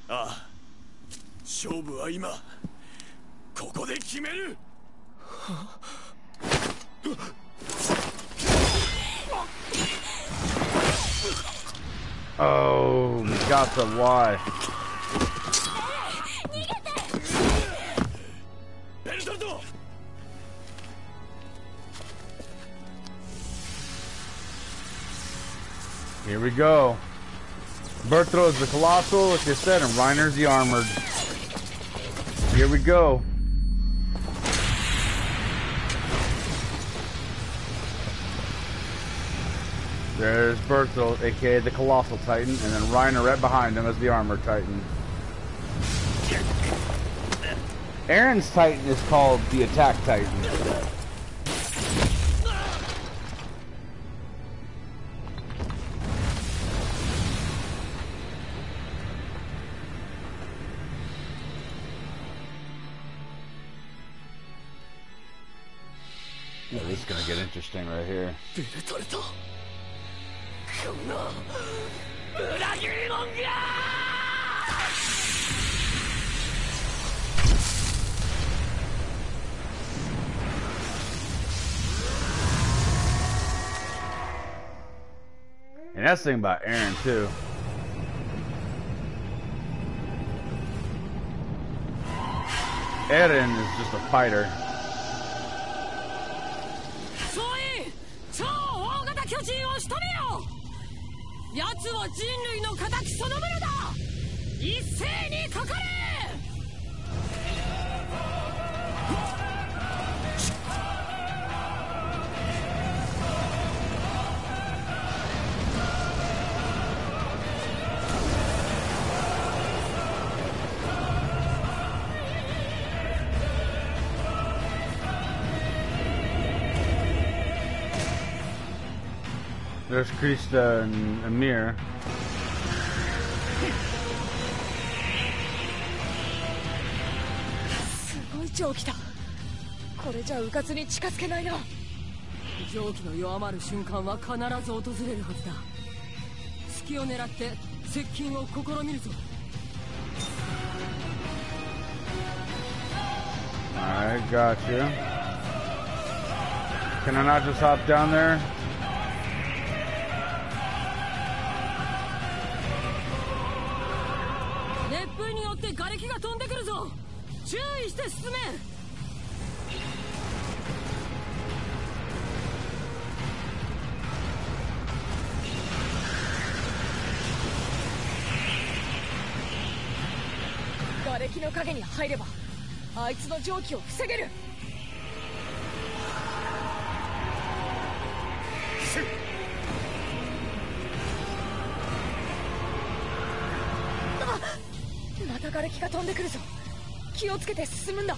ああ。勝負は今ここで決める! Oh, got the why. Here we go. Bertro is the colossal, like I said, and Reiner's the armored. Here we go. There's Bertho, aka the Colossal Titan, and then Reiner right behind him as the Armored Titan. Aaron's Titan is called the Attack Titan. interesting right here. And that's the thing about Aaron too. Aaron is just a fighter. 奴は人類の仇そのものだ一斉にかかれ There's Krista and Amir. すごい蒸気だこれじゃうかつに近づけないな蒸気の弱まる瞬間は必ず訪れるはずだ隙を狙って接近を試みるぞ Alright, got you. Can I not just hop down there? 注意して進め。瓦礫の影に入ればあいつの蒸気を防げる。あまた瓦礫が飛んでくるぞ。気をつけて進むんだ。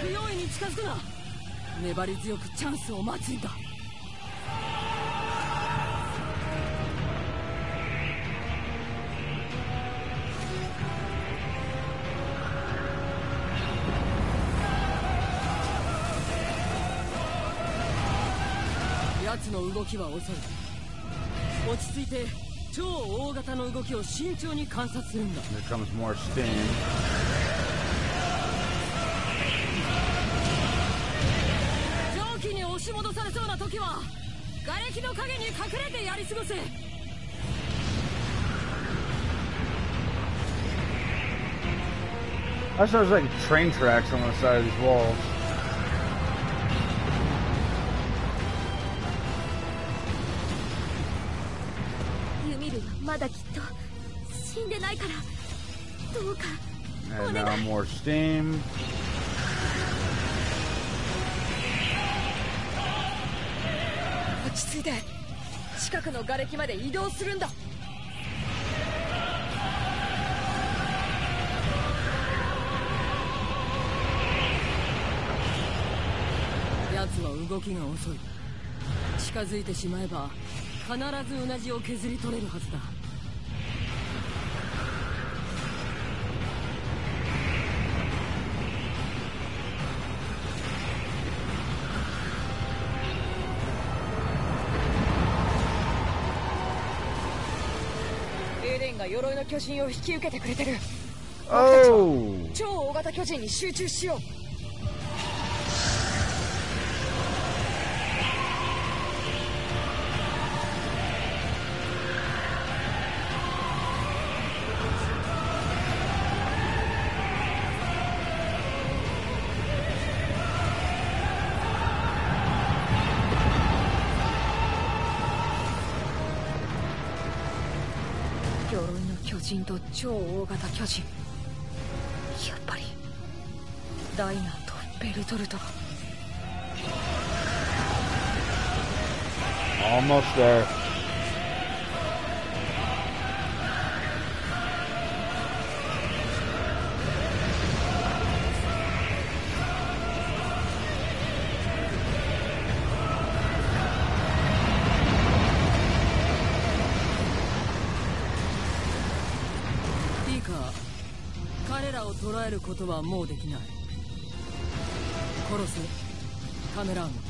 不用意に近づくな。粘り強くチャンスを待つんだ。の動きは遅い落ち着いて超大型の動きを慎重に観察するんだ Here comes more steam. 蒸気に押し戻されそうな時は瓦礫の影に隠れてやり過ごせ I there's like train tracks on the side of these walls. More steam. 落ち着いて。近くの瓦礫まで移動するんだ。奴は動きが遅い。近づいてしまえば必ずうなじを削り取れるはずだ。巨人を引き受けてくれてる Oh! 超大型巨人に集中しよう人と超大型巨人やっぱりダイナーとベルトルト Almost there. えることはもうできない。殺せカメラーム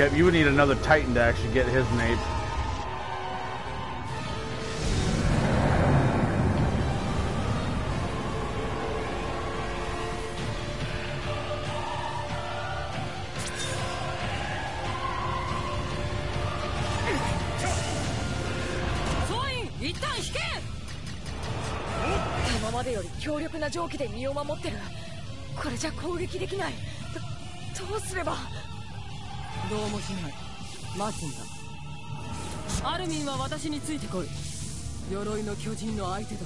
Yep, you would need another Titan to actually get his nape. Zoin 一旦引け今までより強力な蒸気で身を守ってるこれじゃ攻撃できないどどうすればどうもしない待つんだ。アルミンは私についてこい。鎧の巨人の相手だ。い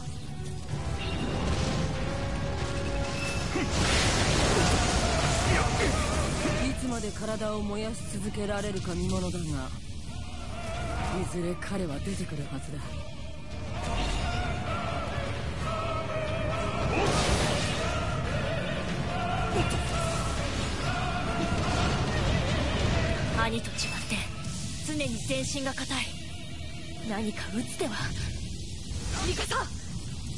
つまで体を燃やし続けられるか見ものだがいずれ彼は出てくるはずだ。全身が硬い。何か打つ手は。ミカサ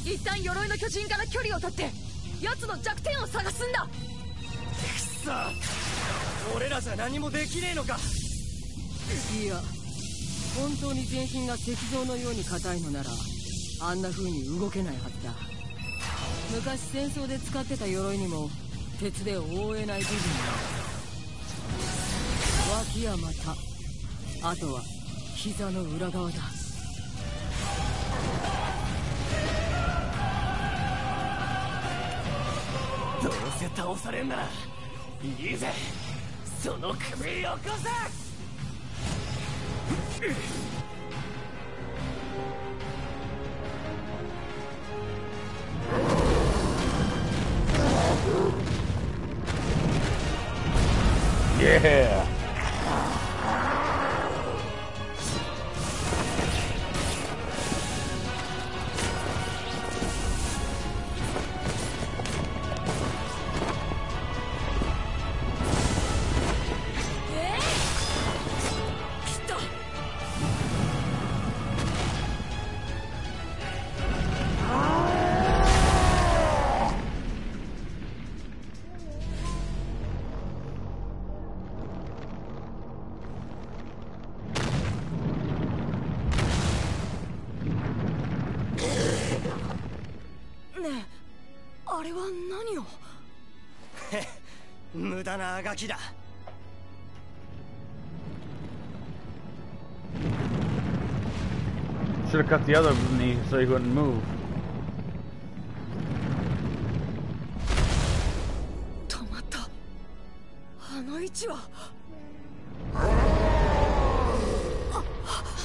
一旦鎧の巨人から距離を取って奴の弱点を探すんだ。くそ。俺らじゃ何もできねえのか。いや本当に全身が石像のように硬いのならあんな風に動けないはずだ。昔戦争で使ってた鎧にも鉄で覆えない部分が。ある脇や股あとは膝の裏側だ。どうせ倒されんならいいぜ。その首よこせ。Yeah. れは何を無駄なあがきだ Should have cut the other knee so he wouldn't move. 止まったあの位置は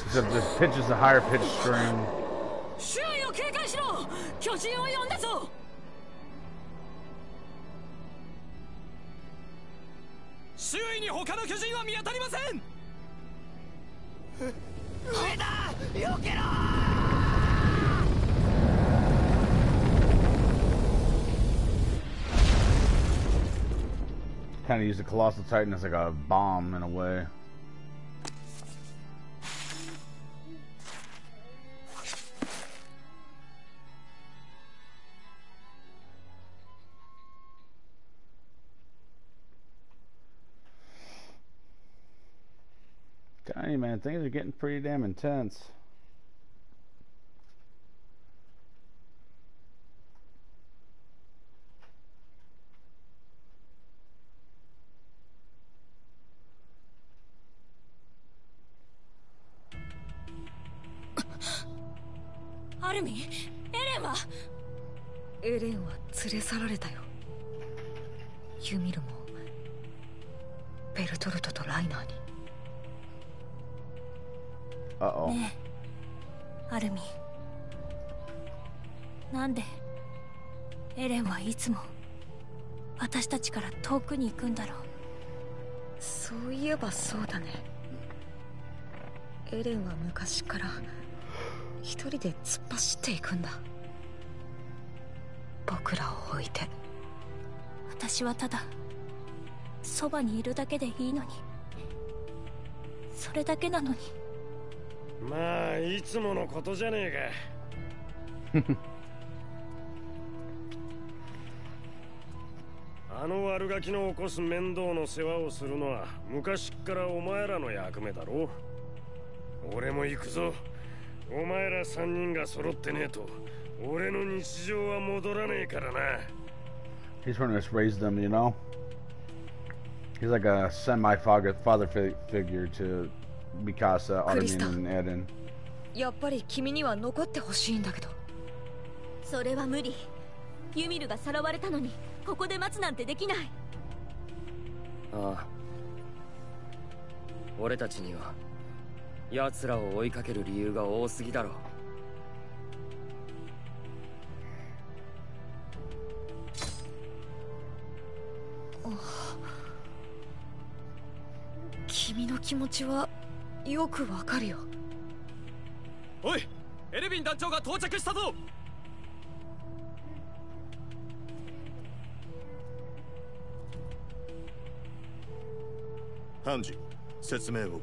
Except this pitch is a higher pitch string. 周囲を警戒しろ巨人を呼んだぞ他の巨人は見当たりません上だ避けろ Kind of use the Colossal Titan as like a bomb in a way. Man, things are getting pretty damn intense. ばにいるだけでいいのに。それだけなのに。まあいつものことじゃねえか。あの悪ガキの起こす面倒の世話をするのは昔っからお前らの役目だろ。俺も行くぞ。お前ら三人が揃ってねえと。俺の日常は戻らねえからな。He's trying to raise them, you know? He's like a semi father fi figure to Mikasa, Armin, and Eren. やっぱり君には残ってほしいんだけど。それは無理。ユミルがさらわれたのにここで待つなんてできない。ああ。俺たちには奴らを追いかける理由が多すぎだろう君の気持ちはよくわかるよ。おいエレビン団長が到着したぞ。ハンジ説明を。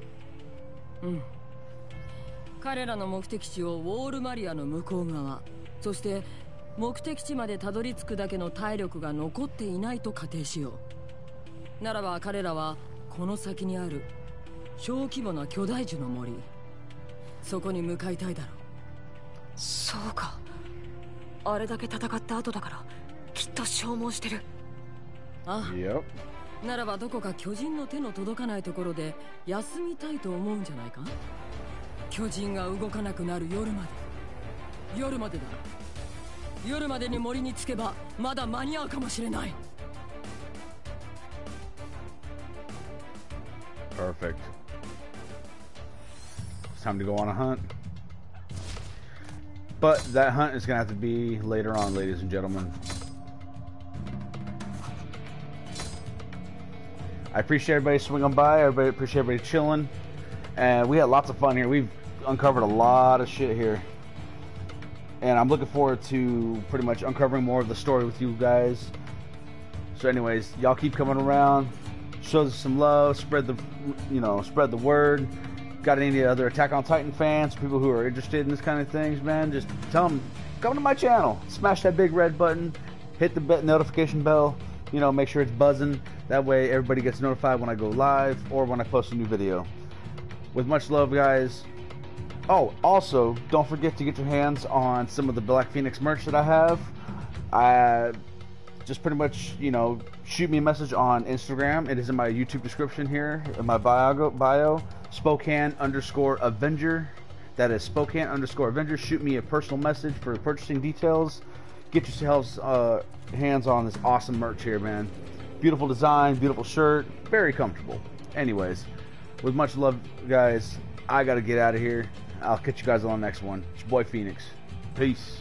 うん。彼らの目的地をウォールマリアの向こう側そして目的地までたどり着くだけの体力が残っていないと仮定しよう。ならば彼らはこの先にある小規模な巨大樹の森。そこに向かいたいだろう。そうか。あれだけ戦った後だからきっと消耗してる。あ Yep. ならばどこか巨人の手の届かないところで休みたいと思うんじゃないか？巨人が動かなくなる夜まで。夜までだ。夜までに森に着けばまだ間に合うかもしれない。Perfect. It's time to go on a hunt. But that hunt is going to have to be later on, ladies and gentlemen. I appreciate everybody swinging by. Everybody appreciate everybody chilling. And we had lots of fun here. We've uncovered a lot of shit here. And I'm looking forward to pretty much uncovering more of the story with you guys. So anyways, y'all keep coming around. Show us some love. Spread the, you know, spread the word. Got any other Attack on Titan fans, people who are interested in this kind of things, man? Just tell them, come to my channel. Smash that big red button. Hit the notification bell. You know, make sure it's buzzing. That way, everybody gets notified when I go live or when I post a new video. With much love, guys. Oh, also, don't forget to get your hands on some of the Black Phoenix merch that I have. I just pretty much, you know, shoot me a message on Instagram. It is in my YouTube description here, in my bio. bio Spokane underscore Avenger. That is Spokane underscore Avenger. Shoot me a personal message for purchasing details. Get yourselves uh, hands on this awesome merch here, man. Beautiful design, beautiful shirt, very comfortable. Anyways, with much love, guys, I got to get out of here. I'll catch you guys on the next one. It's your boy Phoenix. Peace.